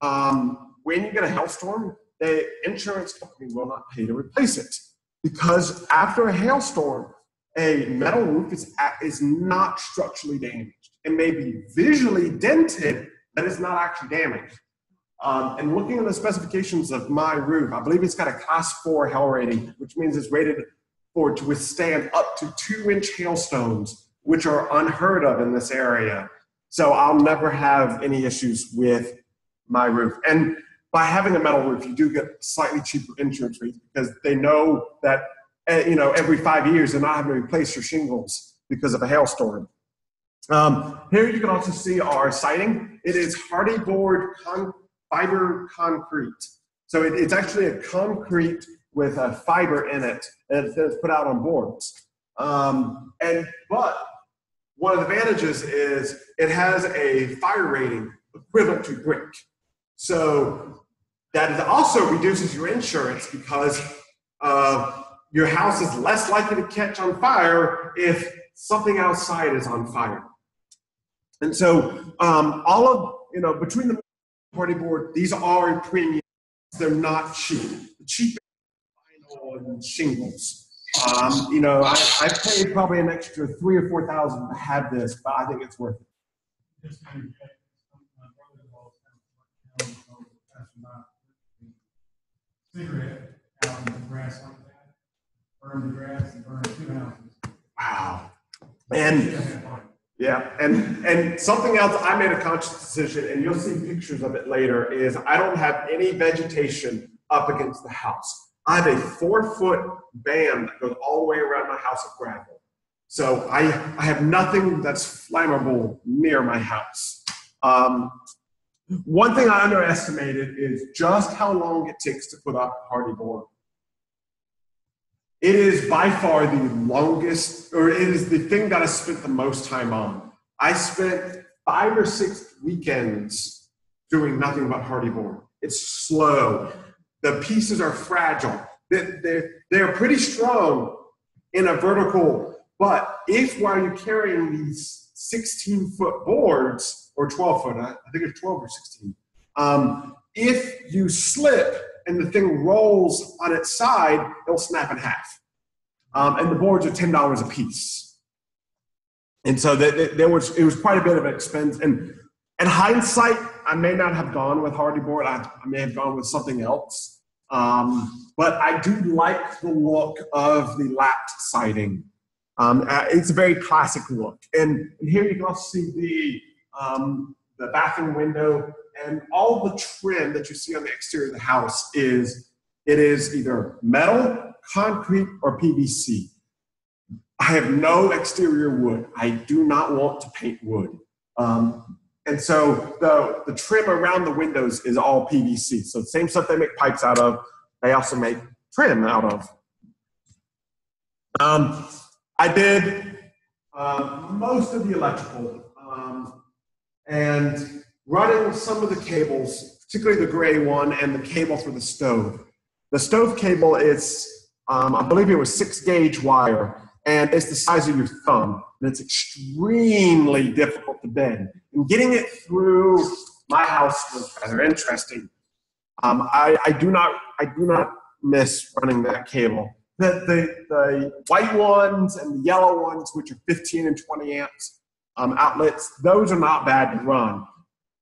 um, when you get a hailstorm, the insurance company will not pay to replace it because after a hailstorm, a metal roof is, is not structurally damaged. It may be visually dented, but it's not actually damaged. Um, and looking at the specifications of my roof, I believe it's got a class four hail rating, which means it's rated for to withstand up to two inch hailstones, which are unheard of in this area. So I'll never have any issues with my roof. And by having a metal roof, you do get slightly cheaper insurance rates because they know that uh, you know every five years they're not having to replace your shingles because of a hailstorm. Um, here you can also see our siding. It is hardy board fiber concrete. So it- it's actually a concrete with a fiber in it that's put out on boards. Um, and but one of the advantages is it has a fire rating equivalent to brick. So that also reduces your insurance because uh, your house is less likely to catch on fire if something outside is on fire. And so um, all of you know between the hardy board, these are premium. They're not cheap. The vinyl and shingles. Um, you know, I, I paid probably an extra three or four thousand to have this, but I think it's worth it. Cigarette out in the grass like that, burned the grass and burned two houses. Wow. And Yeah, and and something else I made a conscious decision, and you'll see pictures of it later, is I don't have any vegetation up against the house. I have a four foot band that goes all the way around my house of gravel. So I I have nothing that's flammable near my house. Um, one thing I underestimated is just how long it takes to put up a hardy board. It is by far the longest, or it is the thing that I spent the most time on. I spent five or six weekends doing nothing but hardy board. It's slow. The pieces are fragile. They're, they're, they're pretty strong in a vertical, but if while you're carrying these 16 foot boards, or 12 foot, I think it's 12 or 16, um, if you slip and the thing rolls on its side, it'll snap in half. Um, and the boards are ten dollars a piece. And so that that- there was it was quite a bit of expense. And in hindsight, I may not have gone with Hardy Board. I, I may have gone with something else. Um, but I do like the look of the lapped siding. Um, uh, it's a very classic look. And, and here you can also see the um, the bathroom window and all the trim that you see on the exterior of the house is it is either metal, concrete, or PVC. I have no exterior wood. I do not want to paint wood. Um, and so the, the trim around the windows is all PVC. So the same stuff they make pipes out of, they also make trim out of. Um, I did uh, most of the electrical. Um, and running some of the cables, particularly the gray one and the cable for the stove. The stove cable is, um, I believe it was six gauge wire, and it's the size of your thumb, and it's extremely difficult to bend. And getting it through my house was rather interesting. Um, I, I do not, I do not miss running that cable. The, the, the white ones and the yellow ones, which are 15 and 20 amps, um, outlets, those are not bad to run.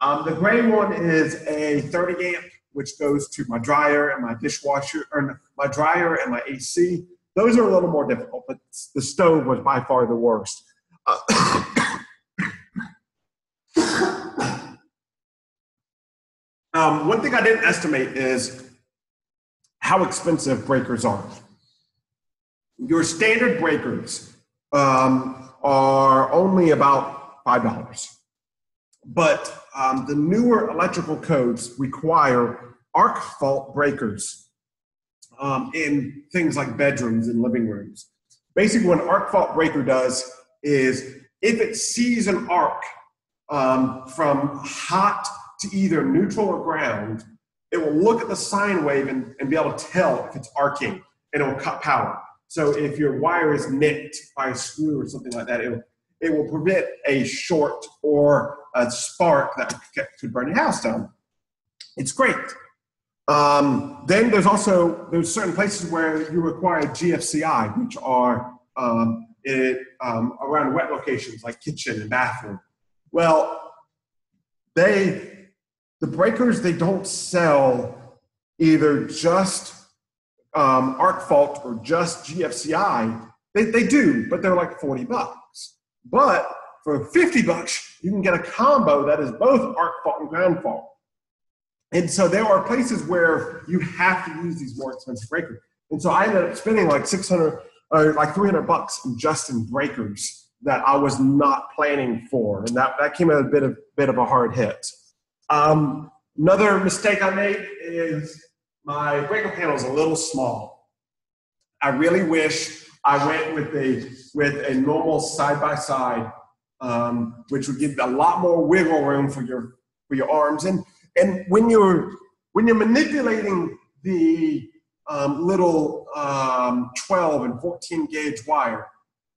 Um, the gray one is a 30 amp, which goes to my dryer and my dishwasher, or my dryer and my AC. Those are a little more difficult, but the stove was by far the worst. Uh, um, one thing I didn't estimate is how expensive breakers are. Your standard breakers um, are only about five dollars, but um, the newer electrical codes require arc fault breakers um, in things like bedrooms and living rooms. Basically, what an arc fault breaker does is if it sees an arc um, from hot to either neutral or ground, it will look at the sine wave and, and be able to tell if it's arcing and it will cut power. So if your wire is nicked by a screw or something like that, it will, it will prevent a short or a spark that could- burn your house down. It's great. Um, then there's also there's certain places where you require GFCI, which are um, it, um, around wet locations like kitchen and bathroom. Well, they the breakers they don't sell either just um, arc fault or just GFCI. They, they do, but they're like 40 bucks. But for 50 bucks, you can get a combo that is both arc fault and ground fault. And so there are places where you have to use these more expensive breakers. And so I ended up spending like 600 or like 300 bucks in just in breakers that I was not planning for. And that, that came at a bit of, bit of a hard hit. Um, another mistake I made is my breaker panel is a little small. I really wish I went with a with a normal side by side, um, which would give a lot more wiggle room for your for your arms. And and when you're when you're manipulating the um, little um, 12 and 14 gauge wire,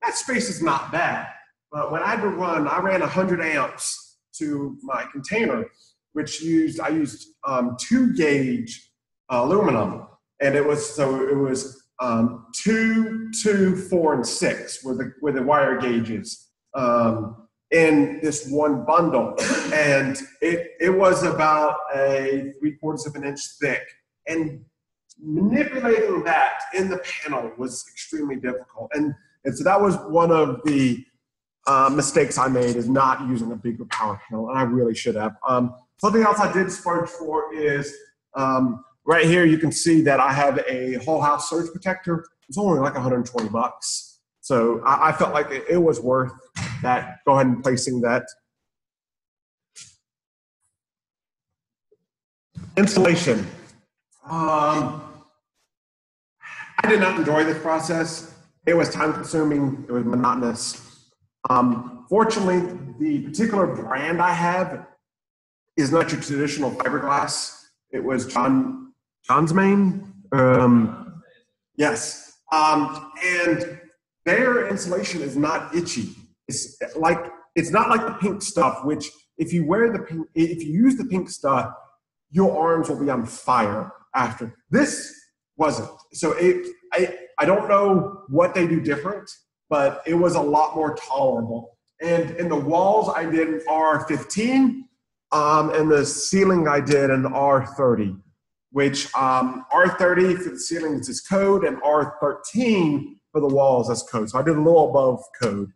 that space is not bad. But when I had to run, I ran 100 amps to my container, which used I used um, two gauge uh, aluminum, and it was so it was um, two, two, four, and six were the were the wire gauges um, in this one bundle, and it it was about a three quarters of an inch thick, and manipulating that in the panel was extremely difficult, and and so that was one of the uh, mistakes I made is not using a bigger power panel, and I really should have. Um, something else I did splurge for is um, right here. You can see that I have a whole house surge protector. It's only like 120 bucks, so I, I felt like it, it was worth that. Go ahead and placing that. Insulation. Um, I did not enjoy this process. It was time consuming. It was monotonous. Um, fortunately, the particular brand I have is not your traditional fiberglass. It was John Johns Manville. Um, yes, um, and their insulation is not itchy. It's like it's not like the pink stuff. Which, if you wear the pink, if you use the pink stuff, your arms will be on fire after. This wasn't. So it, I I don't know what they do different but it was a lot more tolerable. And in the walls, I did an R15, um, and the ceiling, I did an R30, which um, R30 for the ceilings is code, and R13 for the walls is code. So I did a little above code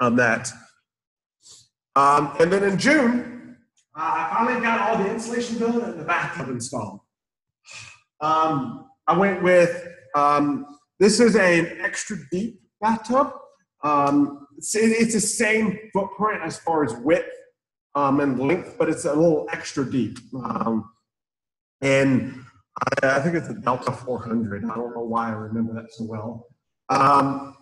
on that. Um, and then in June, uh, I finally got all the insulation built and the bathtub installed. Um, I went with um, this is an extra deep bathtub. Um, it's, it's the same footprint as far as width um, and length, but it's a little extra deep. Um, and I, think it's a Delta 400. I don't know why I remember that so well. Um,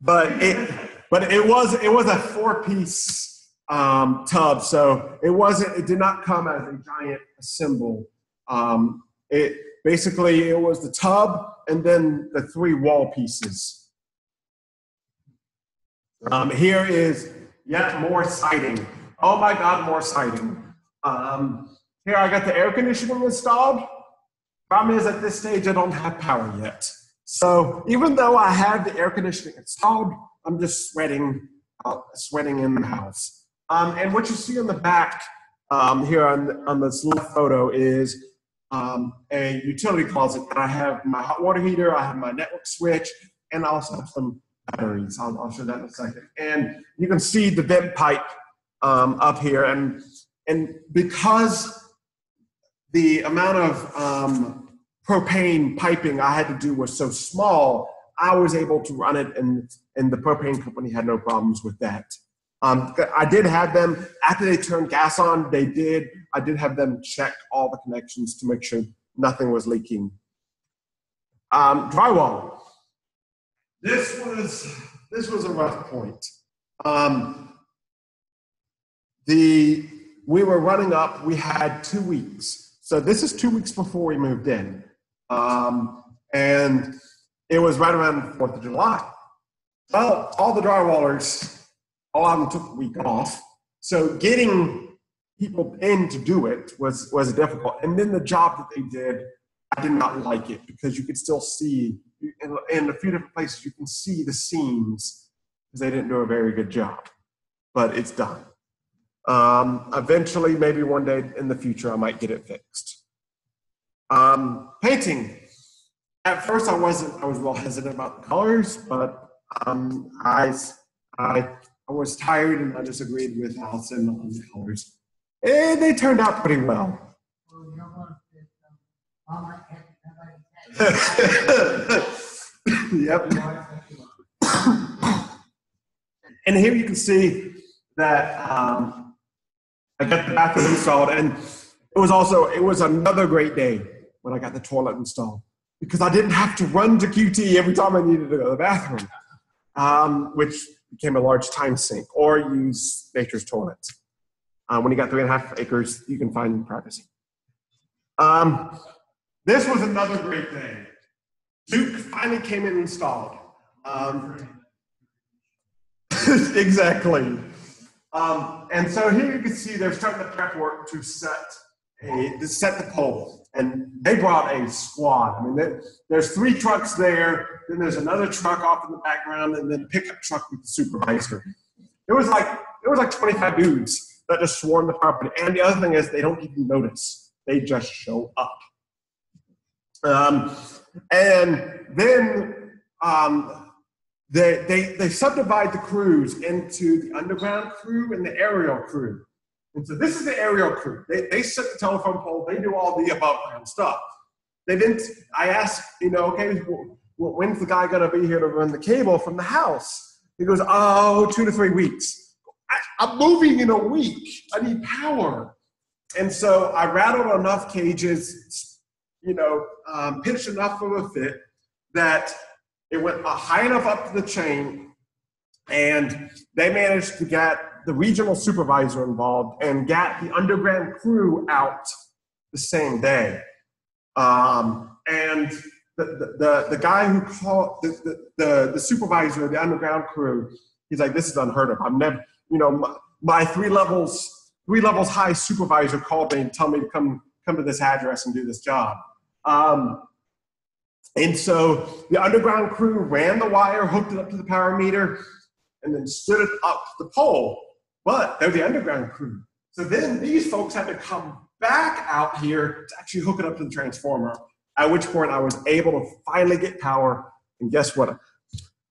but it, but it was it was a four piece um, tub, so it wasn't. It did not come as a giant assemble. Um, it basically it was the tub and then the three wall pieces. Um, here is yet more siding. Oh my God, more siding. Um, here I got the air conditioning installed. Problem is, at this stage, I don't have power yet. So even though I have the air conditioning installed, I'm just sweating, uh, sweating in the house. Um, and what you see on the back um, here on, on this left photo is um, a utility closet. And I have my hot water heater, I have my network switch, and I also have some batteries. I'll, I'll show that in a second. And you can see the vent pipe um, up here. And, and because the amount of um, propane piping I had to do was so small, I was able to run it, and, and the propane company had no problems with that. Um, I did have them after they turned gas on. They did. I did have them check all the connections to make sure nothing was leaking. Um, drywall. This was this was a rough point. Um, the we were running up. We had two weeks. So this is two weeks before we moved in, um, and it was right around the 4th of July. Well, all the drywallers, all of them took a week off. So getting people in to do it was, was difficult. And then the job that they did, I did not like it because you could still see, in, in a few different places, you can see the seams because they didn't do a very good job. But it's done. Um, eventually, maybe one day in the future, I might get it fixed. Um, painting. At first, I wasn't. I was real hesitant about the colors, but um, I, I, I was tired, and I just agreed with Allison on the colors, and they turned out pretty well. Yep. And here you can see that um, I got the bathroom installed, and it was also it was another great day when I got the toilet installed because I didn't have to run to QT every time I needed to go to the bathroom, um, which became a large time sink, or use nature's toilet. Uh, when you got three and a half acres, you can find privacy. Um, this was another great thing. Duke finally came in and installed. Um, exactly. Um, and so here you can see they're starting the prep work to set a to set the pole, and they brought a squad. I mean, there- there's three trucks there. Then there's another truck off in the background, and then pickup truck with the supervisor. It was like it was like 25 dudes that just swarmed the property. And the other thing is they don't even notice; they just show up. Um, and then um, they, they, they subdivide the crews into the underground crew and the aerial crew. And so this is the aerial crew. They, they set the telephone pole, they do all the above ground stuff. They didn't, I asked, you know, okay, wh- when's the guy gonna be here to run the cable from the house? He goes, oh, two to three weeks. I, I'm moving in a week. I need power. And so I rattled enough cages, you know, um, pitched enough of a fit that it went high enough up the chain, and they managed to get the regional supervisor involved and get the underground crew out the same day. Um, and the, the, the, the guy who called the, the, the, the supervisor of the underground crew, he's like, this is unheard of. I'm never, you know, my, my three levels, three levels high supervisor called me and told me to come, come to this address and do this job. Um, and so the underground crew ran the wire, hooked it up to the power meter, and then stood it up to the pole. But they're the underground crew. So then these folks had to come back out here to actually hook it up to the transformer. At which point I was able to finally get power. And guess what?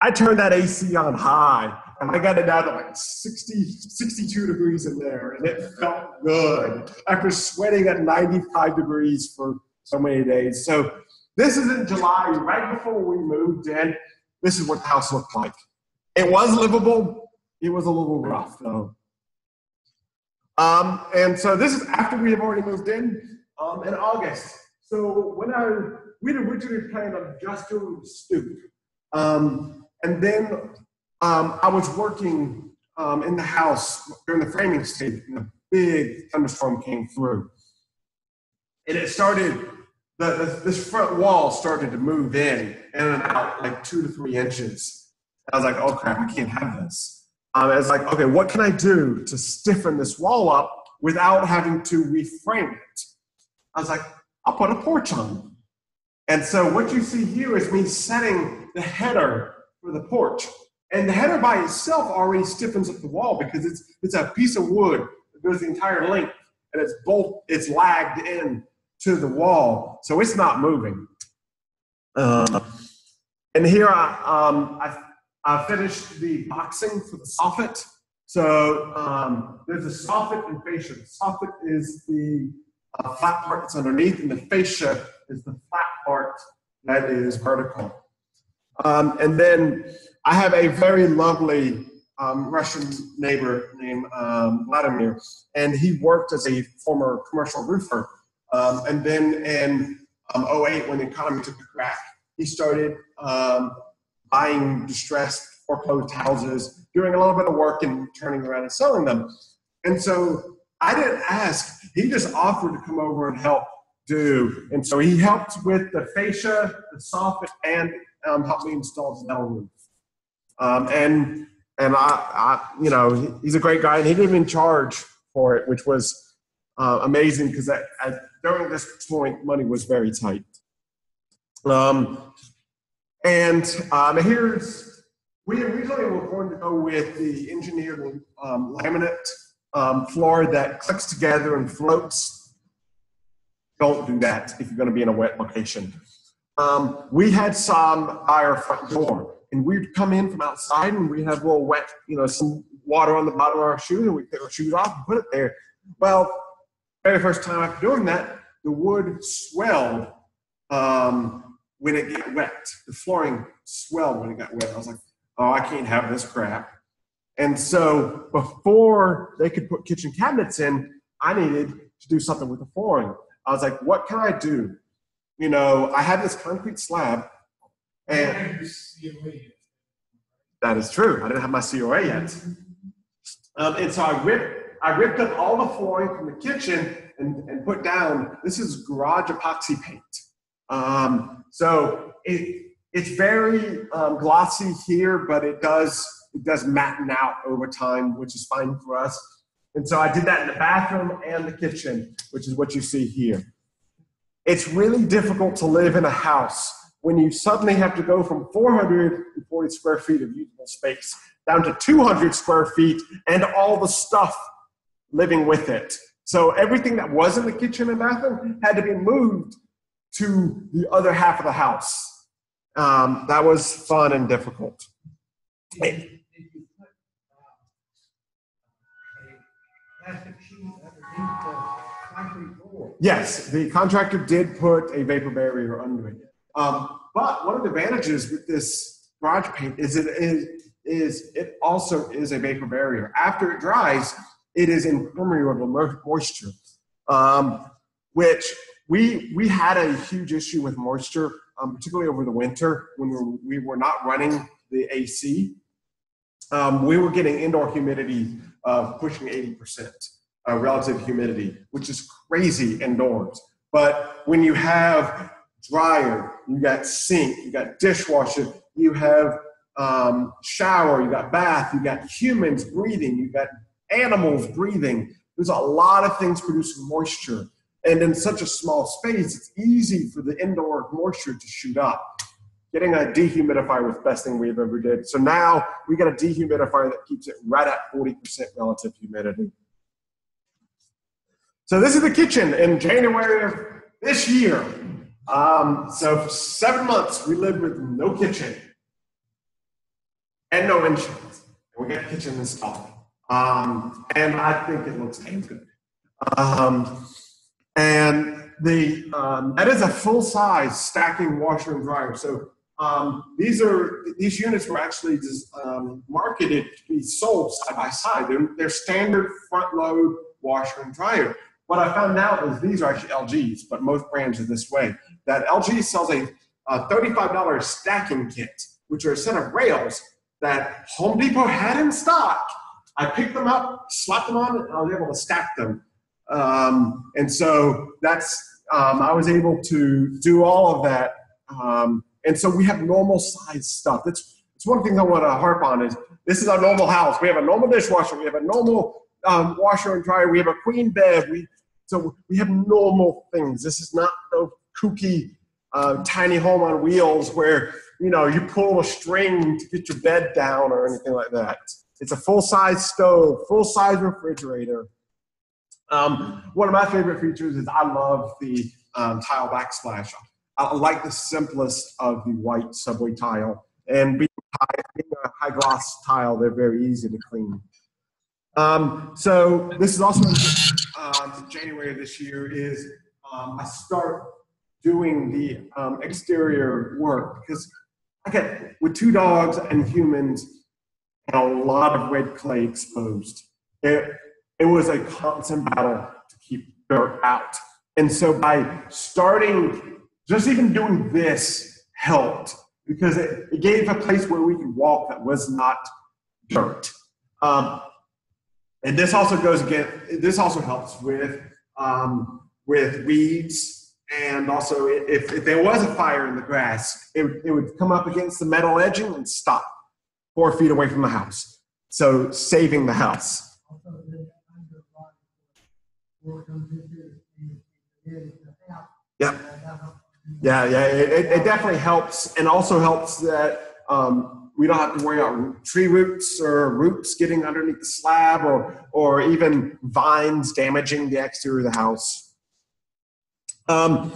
I turned that AC on high and I got it down to like 60, 62 degrees in there. And it felt good after sweating at 95 degrees for so many days. So this is in July, right before we moved in. This is what the house looked like. It was livable. It was a little rough though. Um, and so this is after we have already moved in um, in August. So when I we'd originally planned on just doing the stoop, um, and then um, I was working um, in the house during the framing stage, and a big thunderstorm came through, and it started. The, this front wall started to move in and out like two to three inches. I was like, oh crap, I can't have this. Um, I was like, okay, what can I do to stiffen this wall up without having to reframe it? I was like, I'll put a porch on. And so what you see here is me setting the header for the porch. And the header by itself already stiffens up the wall because it's, it's a piece of wood that goes the entire length and it's bolt, it's lagged in to the wall. So it's not moving. Uh, and here I, um, I, I finished the boxing for the soffit. So um, there's a soffit and fascia. The soffit is the uh, flat part that's underneath, and the fascia is the flat part that is vertical. Um, and then I have a very lovely um, Russian neighbor named um, Vladimir, and he worked as a former commercial roofer. Um, and then in um, 08, when the economy took a crack, he started um, buying distressed, foreclosed houses, doing a little bit of work and turning around and selling them. And so I didn't ask, he just offered to come over and help do. And so he helped with the fascia, the soffit, and um, helped me install the metal roof. Um, and and I, I, you know, he's a great guy, and he didn't even charge for it, which was uh, amazing because during this point, money was very tight. Um, and um, here's we originally were going to go with the engineered um, laminate um, floor that clicks together and floats. Don't do that if you're going to be in a wet location. Um, we had some by our front door, and we'd come in from outside, and we'd have a little wet, you know, some water on the bottom of our shoes, and we'd take our shoes off and put it there. Well, very first time after doing that, the wood swelled um, when it got wet. The flooring swelled when it got wet. I was like, oh, I can't have this crap. And so before they could put kitchen cabinets in, I needed to do something with the flooring. I was like, what can I do? You know, I have this concrete slab, and that is true. I didn't have my COA yet. Um, and so I ripped, I ripped up all the flooring from the kitchen and, and put down, this is garage epoxy paint. Um, so it, it's very um, glossy here, but it does, it does matten out over time, which is fine for us. And so I did that in the bathroom and the kitchen, which is what you see here. It's really difficult to live in a house when you suddenly have to go from 440 square feet of usable space down to 200 square feet and all the stuff living with it. So everything that was in the kitchen and bathroom had to be moved to the other half of the house. Um, that was fun and difficult. Did did you put, uh, a plastic sheet underneath the concrete floor? Yes, the contractor did put a vapor barrier under it. Um, but one of the advantages with this garage paint is it is, is it also is a vapor barrier. After it dries, it is impermeable to mo- moisture, um, which we we had a huge issue with moisture, um, particularly over the winter when we were, we were not running the AC. Um, we were getting indoor humidity of pushing 80% uh, relative humidity, which is crazy indoors. But when you have dryer, you got sink, you got dishwasher, you have um, shower, you got bath, you got humans breathing, you got animals breathing. There's a lot of things producing moisture. And in such a small space, it's easy for the indoor moisture to shoot up. Getting a dehumidifier was the best thing we've ever did. So now we got a dehumidifier that keeps it right at 40% relative humidity. So this is the kitchen in January of this year. Um, so for seven months we lived with no kitchen and no insurance. And we got a kitchen installed. Um, and I think it looks damn good. Um, and the um, that is a full size stacking washer and dryer. So um, these are these units were actually just, um, marketed to be sold side by side. They're, they're standard front load washer and dryer. What I found out is these are actually LGs, but most brands are this way. That LG sells a, a $35 stacking kit, which are a set of rails that Home Depot had in stock. I picked them up, slapped them on, and I was able to stack them. Um, and so that's um, I was able to do all of that. Um, and so we have normal size stuff. That's that's one thing I want to harp on is this is our normal house. We have a normal dishwasher. We have a normal um, washer and dryer. We have a queen bed. We so we have normal things. This is not a kooky uh, tiny home on wheels where you know you pull a string to get your bed down or anything like that. It's a full size stove, full size refrigerator. Um, one of my favorite features is I love the um, tile backsplash. I like the simplest of the white subway tile, and being, high, being a high gloss tile, they're very easy to clean. Um, so this is also um, January of this year is um, I start doing the um, exterior work because I get with two dogs and humans and a lot of red clay exposed. It, it was a constant battle to keep dirt out. And so by starting, just even doing this helped because it, it gave a place where we could walk that was not dirt. Um, and this also goes again, this also helps with, um, with weeds And also, if, if there was a fire in the grass, it, it would come up against the metal edging and stop four feet away from the house. So saving the house. Yeah, yeah, it, it- it definitely helps, and also helps that um, we don't have to worry about tree roots or roots getting underneath the slab, or or even vines damaging the exterior of the house. Um,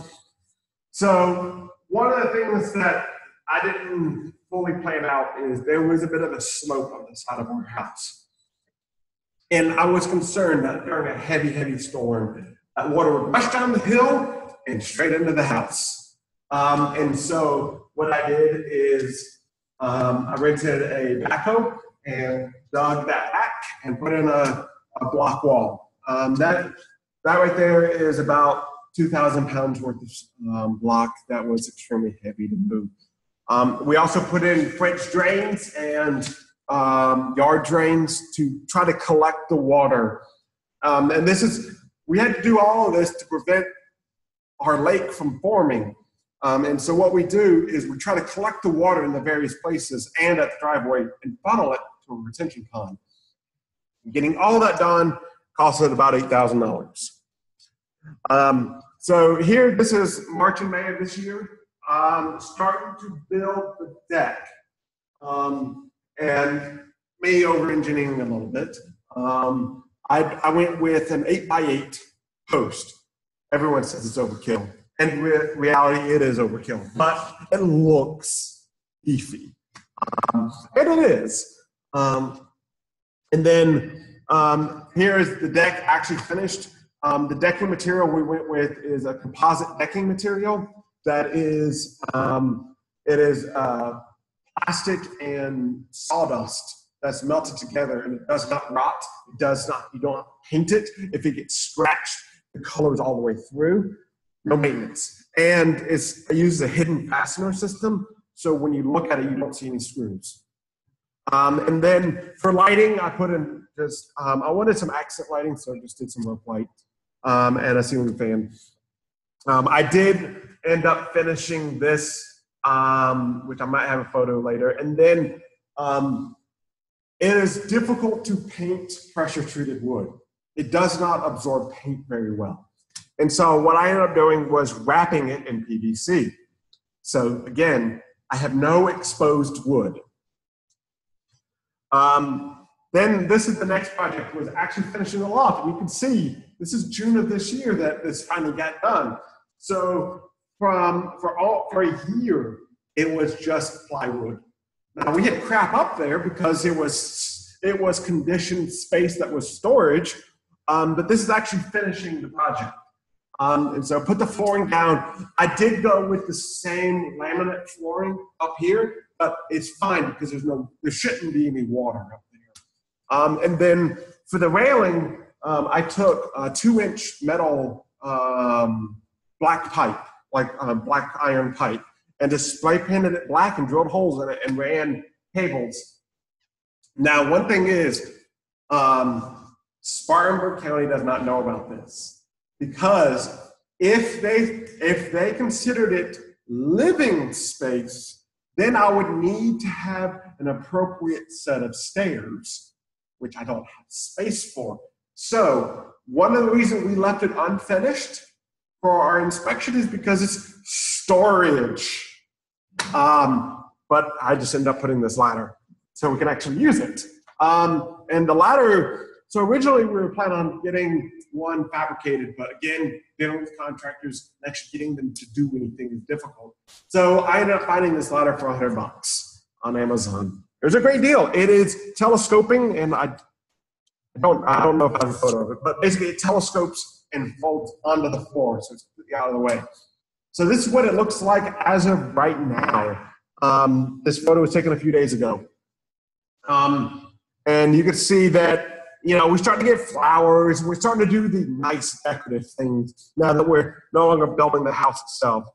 so one of the things that I didn't fully plan out is there was a bit of a slope on the side of our house, and I was concerned that during a heavy, heavy storm, that water would rush down the hill and straight into the house. Um, and so what I did is um, I rented a backhoe and dug that back and put in a, a block wall. Um, that that right there is about 2,000 pounds worth of um, block that was extremely heavy to move. Um, we also put in French drains and um, yard drains to try to collect the water. Um, and this is we had to do all of this to prevent our lake from forming. Um, and so what we do is we try to collect the water in the various places and at the driveway and funnel it to a retention pond. Getting all that done costs us about eight thousand dollars. Um, so here, this is March and May of this year. Um, starting to build the deck, um, and me over engineering a little bit. Um, I, I went with an eight by eight post. Everyone says it's overkill. And re- reality, it is overkill, but it looks beefy. Um, and it is. Um, and then um, here is the deck actually finished. The decking material we went with is a composite decking material that is, um, it is uh, plastic and sawdust that's melted together and it does not rot. It does not, you don't paint it. If it gets scratched, the color is all the way through. No maintenance. And it's, it uses a hidden fastener system. So when you look at it, you don't see any screws. Um, and then for lighting, I put in just, um, I wanted some accent lighting, so I just did some rope light um, and a ceiling fan. Um, I did end up finishing this, um, which I might have a photo later. And then um, it is difficult to paint pressure treated wood. It does not absorb paint very well. And so what I ended up doing was wrapping it in PVC. So again, I have no exposed wood. Um, then this is the next project was actually finishing the loft. And you can see this is June of this year that this finally got done. So from for all for a year, it was just plywood. Now we had crap up there because it was it was conditioned space that was storage. Um, but this is actually finishing the project. Um, and so put the flooring down. I did go with the same laminate flooring up here, but it's fine because there's no, there shouldn't be any water up there. Um, and then for the railing, um, I took a two inch metal um, black pipe, like uh, black iron pipe, and just spray painted it black and drilled holes in it and ran cables. Now, one thing is, um, Spartanburg County does not know about this because if they if they considered it living space, then I would need to have an appropriate set of stairs, which I don't have space for. So one of the reasons we left it unfinished for our inspection is because it's storage. Um, but I just ended up putting this ladder so we can actually use it. Um, and the ladder, so originally we were planning on getting one fabricated, but again, dealing with contractors and actually getting them to do anything is difficult. So I ended up finding this ladder for 100 bucks on Amazon. It was a great deal. It is telescoping, and I I don't I don't know if I have a photo of it, but basically it telescopes and folds onto the floor, so it's completely out of the way. So this is what it looks like as of right now. Um, this photo was taken a few days ago. Um, and you can see that, you know, we're starting to get flowers. We're starting to do the nice decorative things now that we're no longer building the house itself.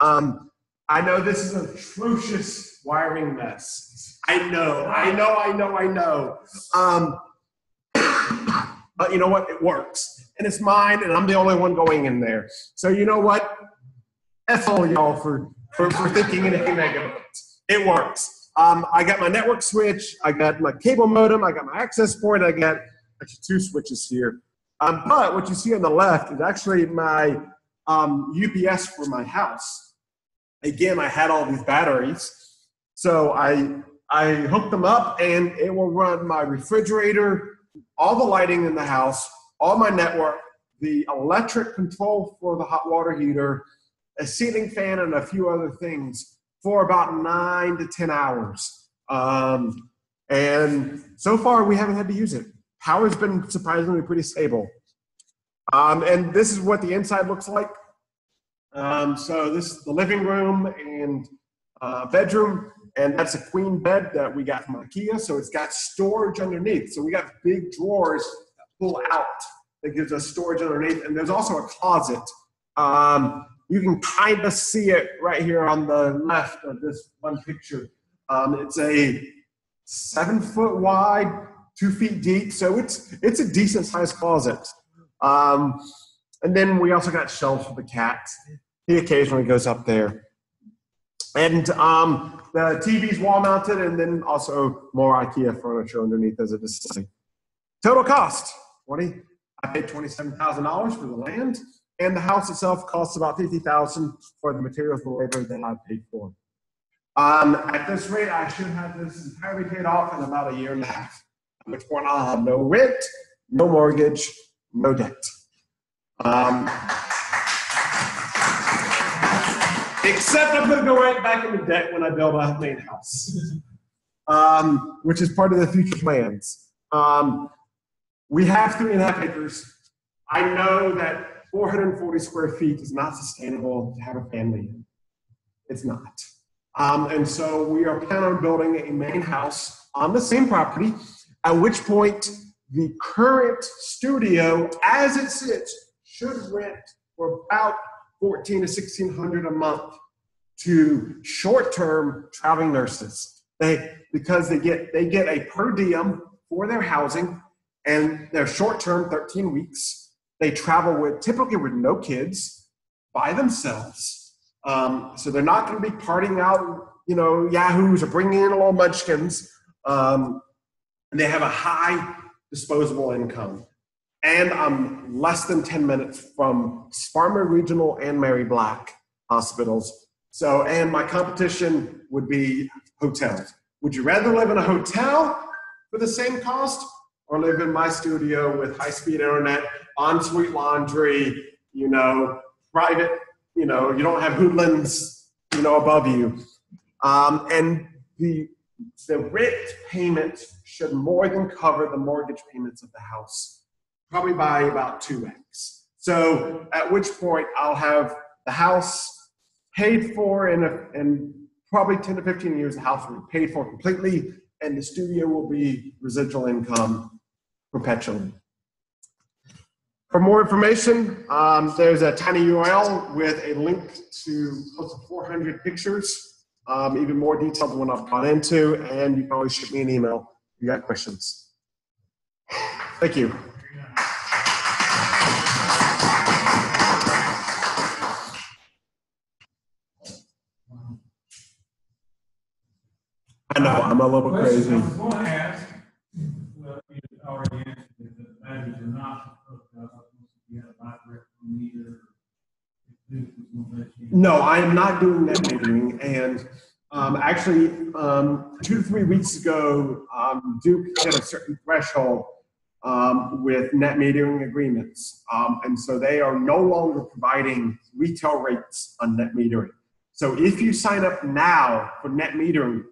Um, I know this is an atrocious wiring mess. I know, I know, I know, I know. Um, but you know what? It works. And it's mine, and I'm the only one going in there. So you know what? F all y'all for, for, for thinking anything negative. It works. Um, I got my network switch, I got my cable modem, I got my access point, I got actually two switches here. Um, but what you see on the left is actually my um, UPS for my house. Again, I had all these batteries. So I, I hooked them up and it will run my refrigerator, all the lighting in the house, all my network, the electric control for the hot water heater, a ceiling fan, and a few other things for about nine to 10 hours. Um, and so far, we haven't had to use it. Power's been surprisingly pretty stable. Um, and this is what the inside looks like. Um, so this is the living room and uh, bedroom, and that's a queen bed that we got from IKEA. So it's got storage underneath. So we got big drawers pull out that gives us storage underneath, and there's also a closet. Um, you can kind of see it right here on the left of this one picture. Um, it's a seven foot wide, two feet deep, so it's it's a decent sized closet. Um, and then we also got shelves for the cat. He occasionally goes up there. And um, the TV's wall mounted, and then also more IKEA furniture underneath as a display. Total cost 20. I paid $27,000 for the land, and the house itself costs about 50000 for the materials and labor that I paid for. Um, at this rate, I should have this entirely paid off in about a year and a half, which point I'll have no rent, no mortgage, no debt. Um, except I'm going to go right back into debt when I build a main house, um, which is part of the future plans. Um, we have three and a half acres. I know that 440 square feet is not sustainable to have a family in. It's not. Um, and so we are planning on building a main house on the same property, at which point the current studio, as it sits, should rent for about 14 to 1600 a month to short-term traveling nurses. They because they get they get a per diem for their housing and they're short-term 13 weeks. They travel with typically with no kids by themselves. Um, so they're not going to be partying out, you know, yahoos or bringing in a little munchkins. Um, and they have a high disposable income. And I'm less than 10 minutes from Spartanburg Regional and Mary Black hospitals. So, and my competition would be hotels. Would you rather live in a hotel for the same cost or live in my studio with high speed internet, ensuite laundry, you know, private, you know, you don't have hoodlums, you know, above you. Um, and the, the rent payment should more than cover the mortgage payments of the house, probably by about 2x. So at which point I'll have the house paid for in, a, in probably 10 to 15 years, the house will be paid for completely, and the studio will be residual income perpetually. For more information, um, there's a tiny URL with a link to close to 400 pictures, um, even more detailed than what I've gone into, and you can always shoot me an email if you got questions. Thank you. I know, I'm a little crazy. I was going to ask, well, you already answered it, that are not hooked up, you had a No, I am not doing net metering. And um, actually, um, two to three weeks ago, um, Duke hit a certain threshold um, with net metering agreements. Um, and so they are no longer providing retail rates on net metering. So if you sign up now for net metering,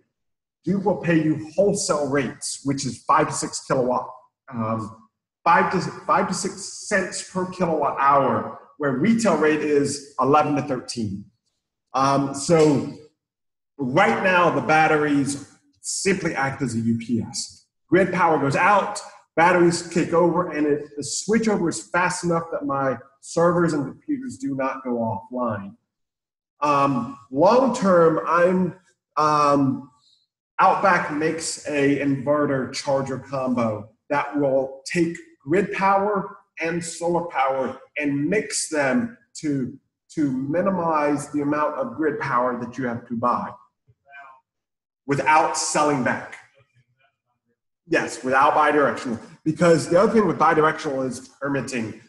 Duke will pay you wholesale rates, which is five to six kilowatt, um, five to five to six cents per kilowatt hour, where retail rate is 11 to 13. Um, so right now, the batteries simply act as a UPS. Grid power goes out, batteries kick over, and it, the switchover is fast enough that my servers and computers do not go offline. Um, long term, I'm um, Outback makes a inverter charger combo that will take grid power and solar power and mix them to to minimize the amount of grid power that you have to buy without selling back. Yes, without bidirectional. Because the other thing with bidirectional is permitting.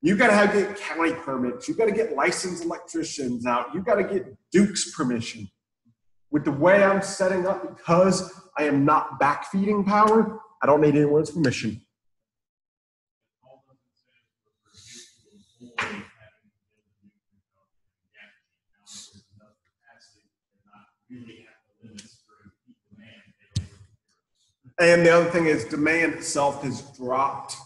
You've gotta have get county permits. You've gotta get licensed electricians out. You've gotta get Duke's permission. With the way I'm setting up, because I am not backfeeding power, I don't need anyone's permission. And the other thing is demand itself has dropped.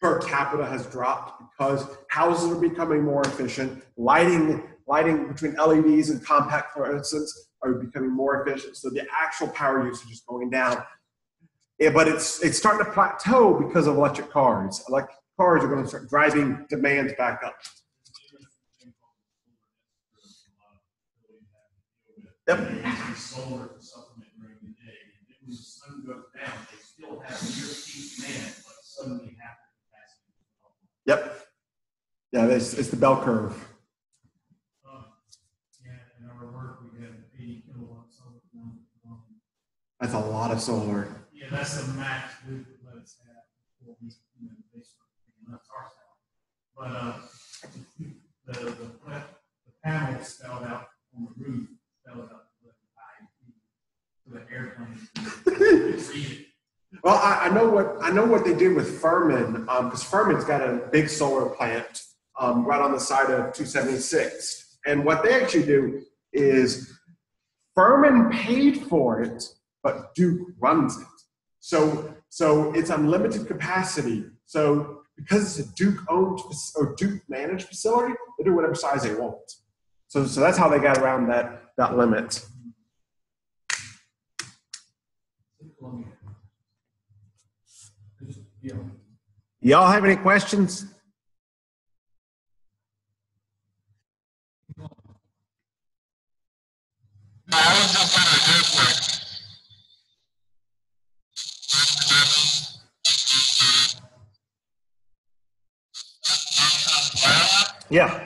Per capita has dropped because houses are becoming more efficient. Lighting, lighting between LEDs and compact, instance, are becoming more efficient. So the actual power usage is going down. Yeah, but it's it's starting to plateau because of electric cars. Electric cars are going to start driving demands back up. Yep. Yep. Yeah, it's, it's the bell curve. That's a lot of solar. Yeah, that's the max we would let us have before we, you know, picking up our. But, uh, the, the, the panels spelled out on the roof, spelled out the I, so the airplane can read it. Well, I, I know what I know what they did with Furman, because Furman's got a big solar plant um, right on the side of 276, and what they actually do is Furman paid for it, but Duke runs it. So so it's unlimited capacity. So because it's a Duke owned or Duke managed facility, they do whatever size they want. So so that's how they got around that that limit. Y'all have any questions? I was just quick. Yeah.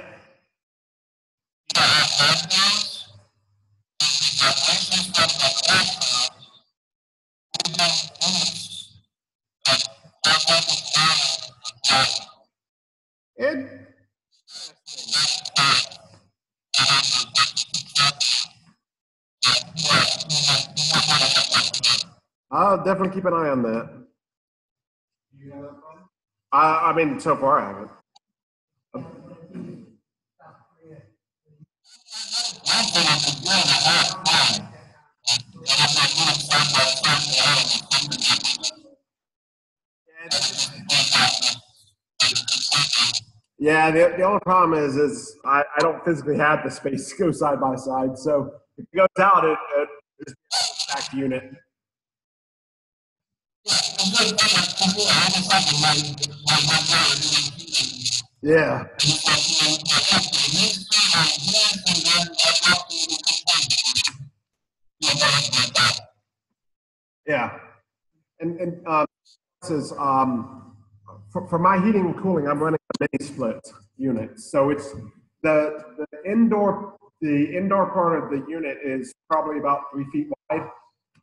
Ed? I'll definitely keep an eye on that. you have that problem? I, I mean, so far I haven't. Yeah, the, the only problem is, is I, I don't physically have the space to go side by side. So if it goes out, it, it it's a stacked unit. Yeah. Yeah. Yeah. And, and, um, is, um, for, for my heating and cooling, I'm running a mini split unit. So it's the, the indoor, the indoor part of the unit is probably about three feet wide.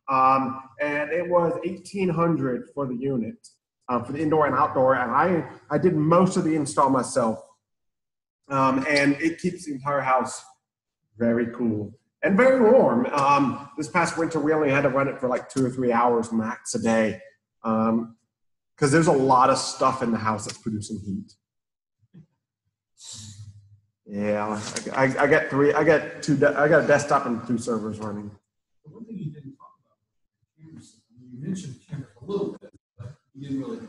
Um, and it was 1800 for the unit, uh, for the indoor and outdoor. And I, I did most of the install myself. Um, and it keeps the entire house very cool and very warm. Um, this past winter, we only had to run it for like two or three hours max a day because there's a lot of stuff in the house that's producing heat. Yeah, I, I, I got three. I got two. I got a desktop and two servers running. One thing you didn't talk about, you mentioned a little you didn't really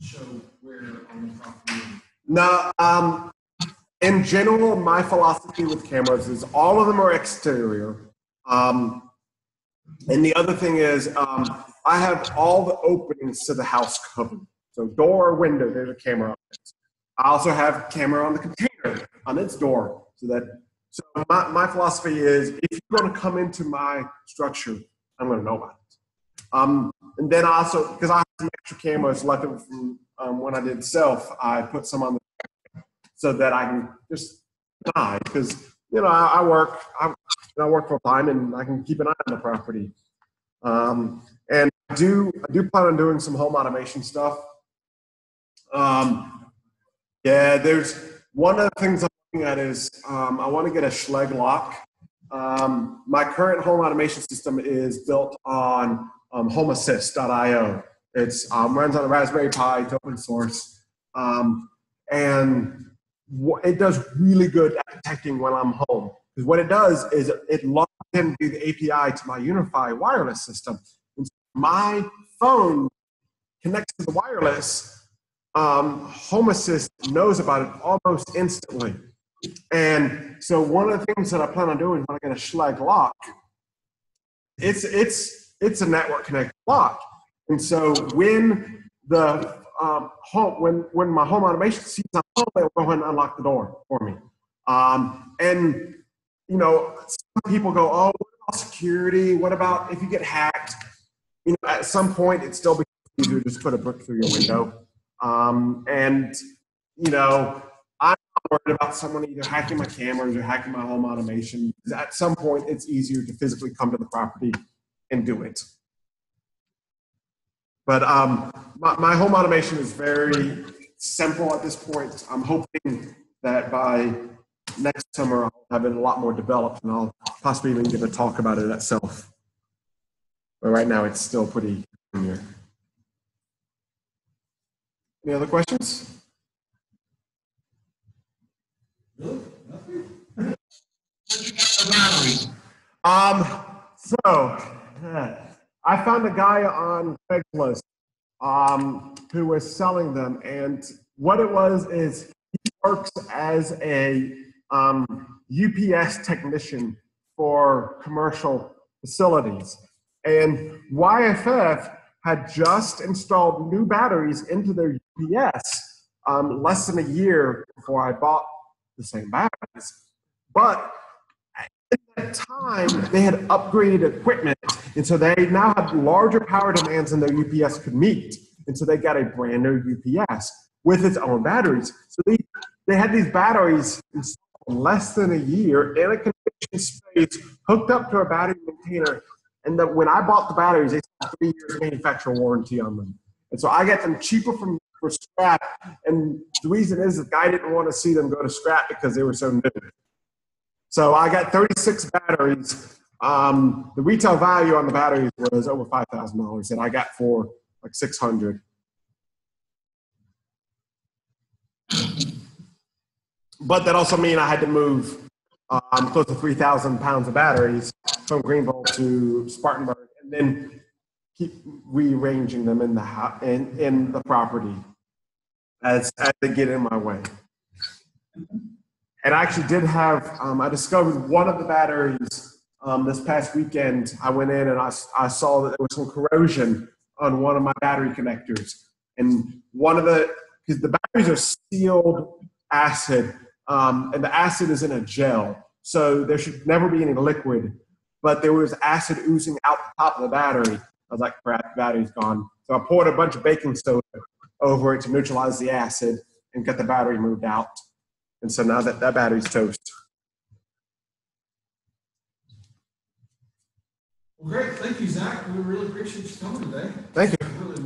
show where on the. No, um, in general, my philosophy with cameras is all of them are exterior. Um, and the other thing is, um, I have all the openings to the house covered. So door, or window, there's a camera. on it. I also have camera on the container on its door, so that. So my, my philosophy is, if you're going to come into my structure, I'm going to know about it. Um, and then also, because I have some extra cameras left from um, when I did self, I put some on the so that I can just eye because you know I, I work I, I work full time and I can keep an eye on the property. Um, and I do I do plan on doing some home automation stuff. Um, yeah, there's one of the things I'm looking at is um, I want to get a Schlage lock. Um, my current home automation system is built on um, HomeAssist.io. It's um, runs on a Raspberry Pi. It's open source, um, and it does really good at detecting when I'm home. Because what it does is it logs into the API to my UniFi wireless system. And my phone connects to the wireless. Um, Home Assist knows about it almost instantly. And so one of the things that I plan on doing when I get a Schlage lock, it's it's it's a network connected lock. And so when the um, home when when my home automation sees I'm home, they'll go ahead and unlock the door for me. Um, and you know, some people go, "Oh, what about security? What about if you get hacked?" You know, at some point, it still becomes easier to just put a brick through your window. Um, and you know, I'm not worried about someone either hacking my cameras or hacking my home automation. At some point, it's easier to physically come to the property and do it. But um, my, my home automation is very simple at this point. I'm hoping that by next summer I'll have it a lot more developed and I'll possibly even give a talk about it itself. But right now it's still pretty junior. Any other questions? Really? Nothing? Um, so I found a guy on Craigslist um, who was selling them, and what it was is he works as a um, UPS technician for commercial facilities, and YFF had just installed new batteries into their UPS um, less than a year before I bought the same batteries, but at that time, they had upgraded equipment, and so they now had larger power demands than their UPS could meet. And so they got a brand new UPS with its own batteries. So they, they had these batteries installed in less than a year in a conditioned space, hooked up to a battery maintainer. And that when I bought the batteries, they had three years manufacturer warranty on them. And so I got them cheaper from for scrap. And the reason is the guy didn't want to see them go to scrap because they were so new. So I got 36 batteries. Um, the retail value on the batteries was over five thousand dollars, and I got for like 600. But that also mean I had to move um, close to 3,000 pounds of batteries from Greenville to Spartanburg, and then keep rearranging them in the in, in the property as as they get in my way. And I actually did have, um, I discovered one of the batteries um, this past weekend. I went in and I saw that there was some corrosion on one of my battery connectors. And one of the, because the batteries are sealed acid, um, and the acid is in a gel. So there should never be any liquid, but there was acid oozing out the top of the battery. I was like, crap, the battery's gone. So I poured a bunch of baking soda over it to neutralize the acid and get the battery moved out. And so now that that battery's toast. Well, great. Thank you, Zach. We really appreciate you coming today. Thank you. Really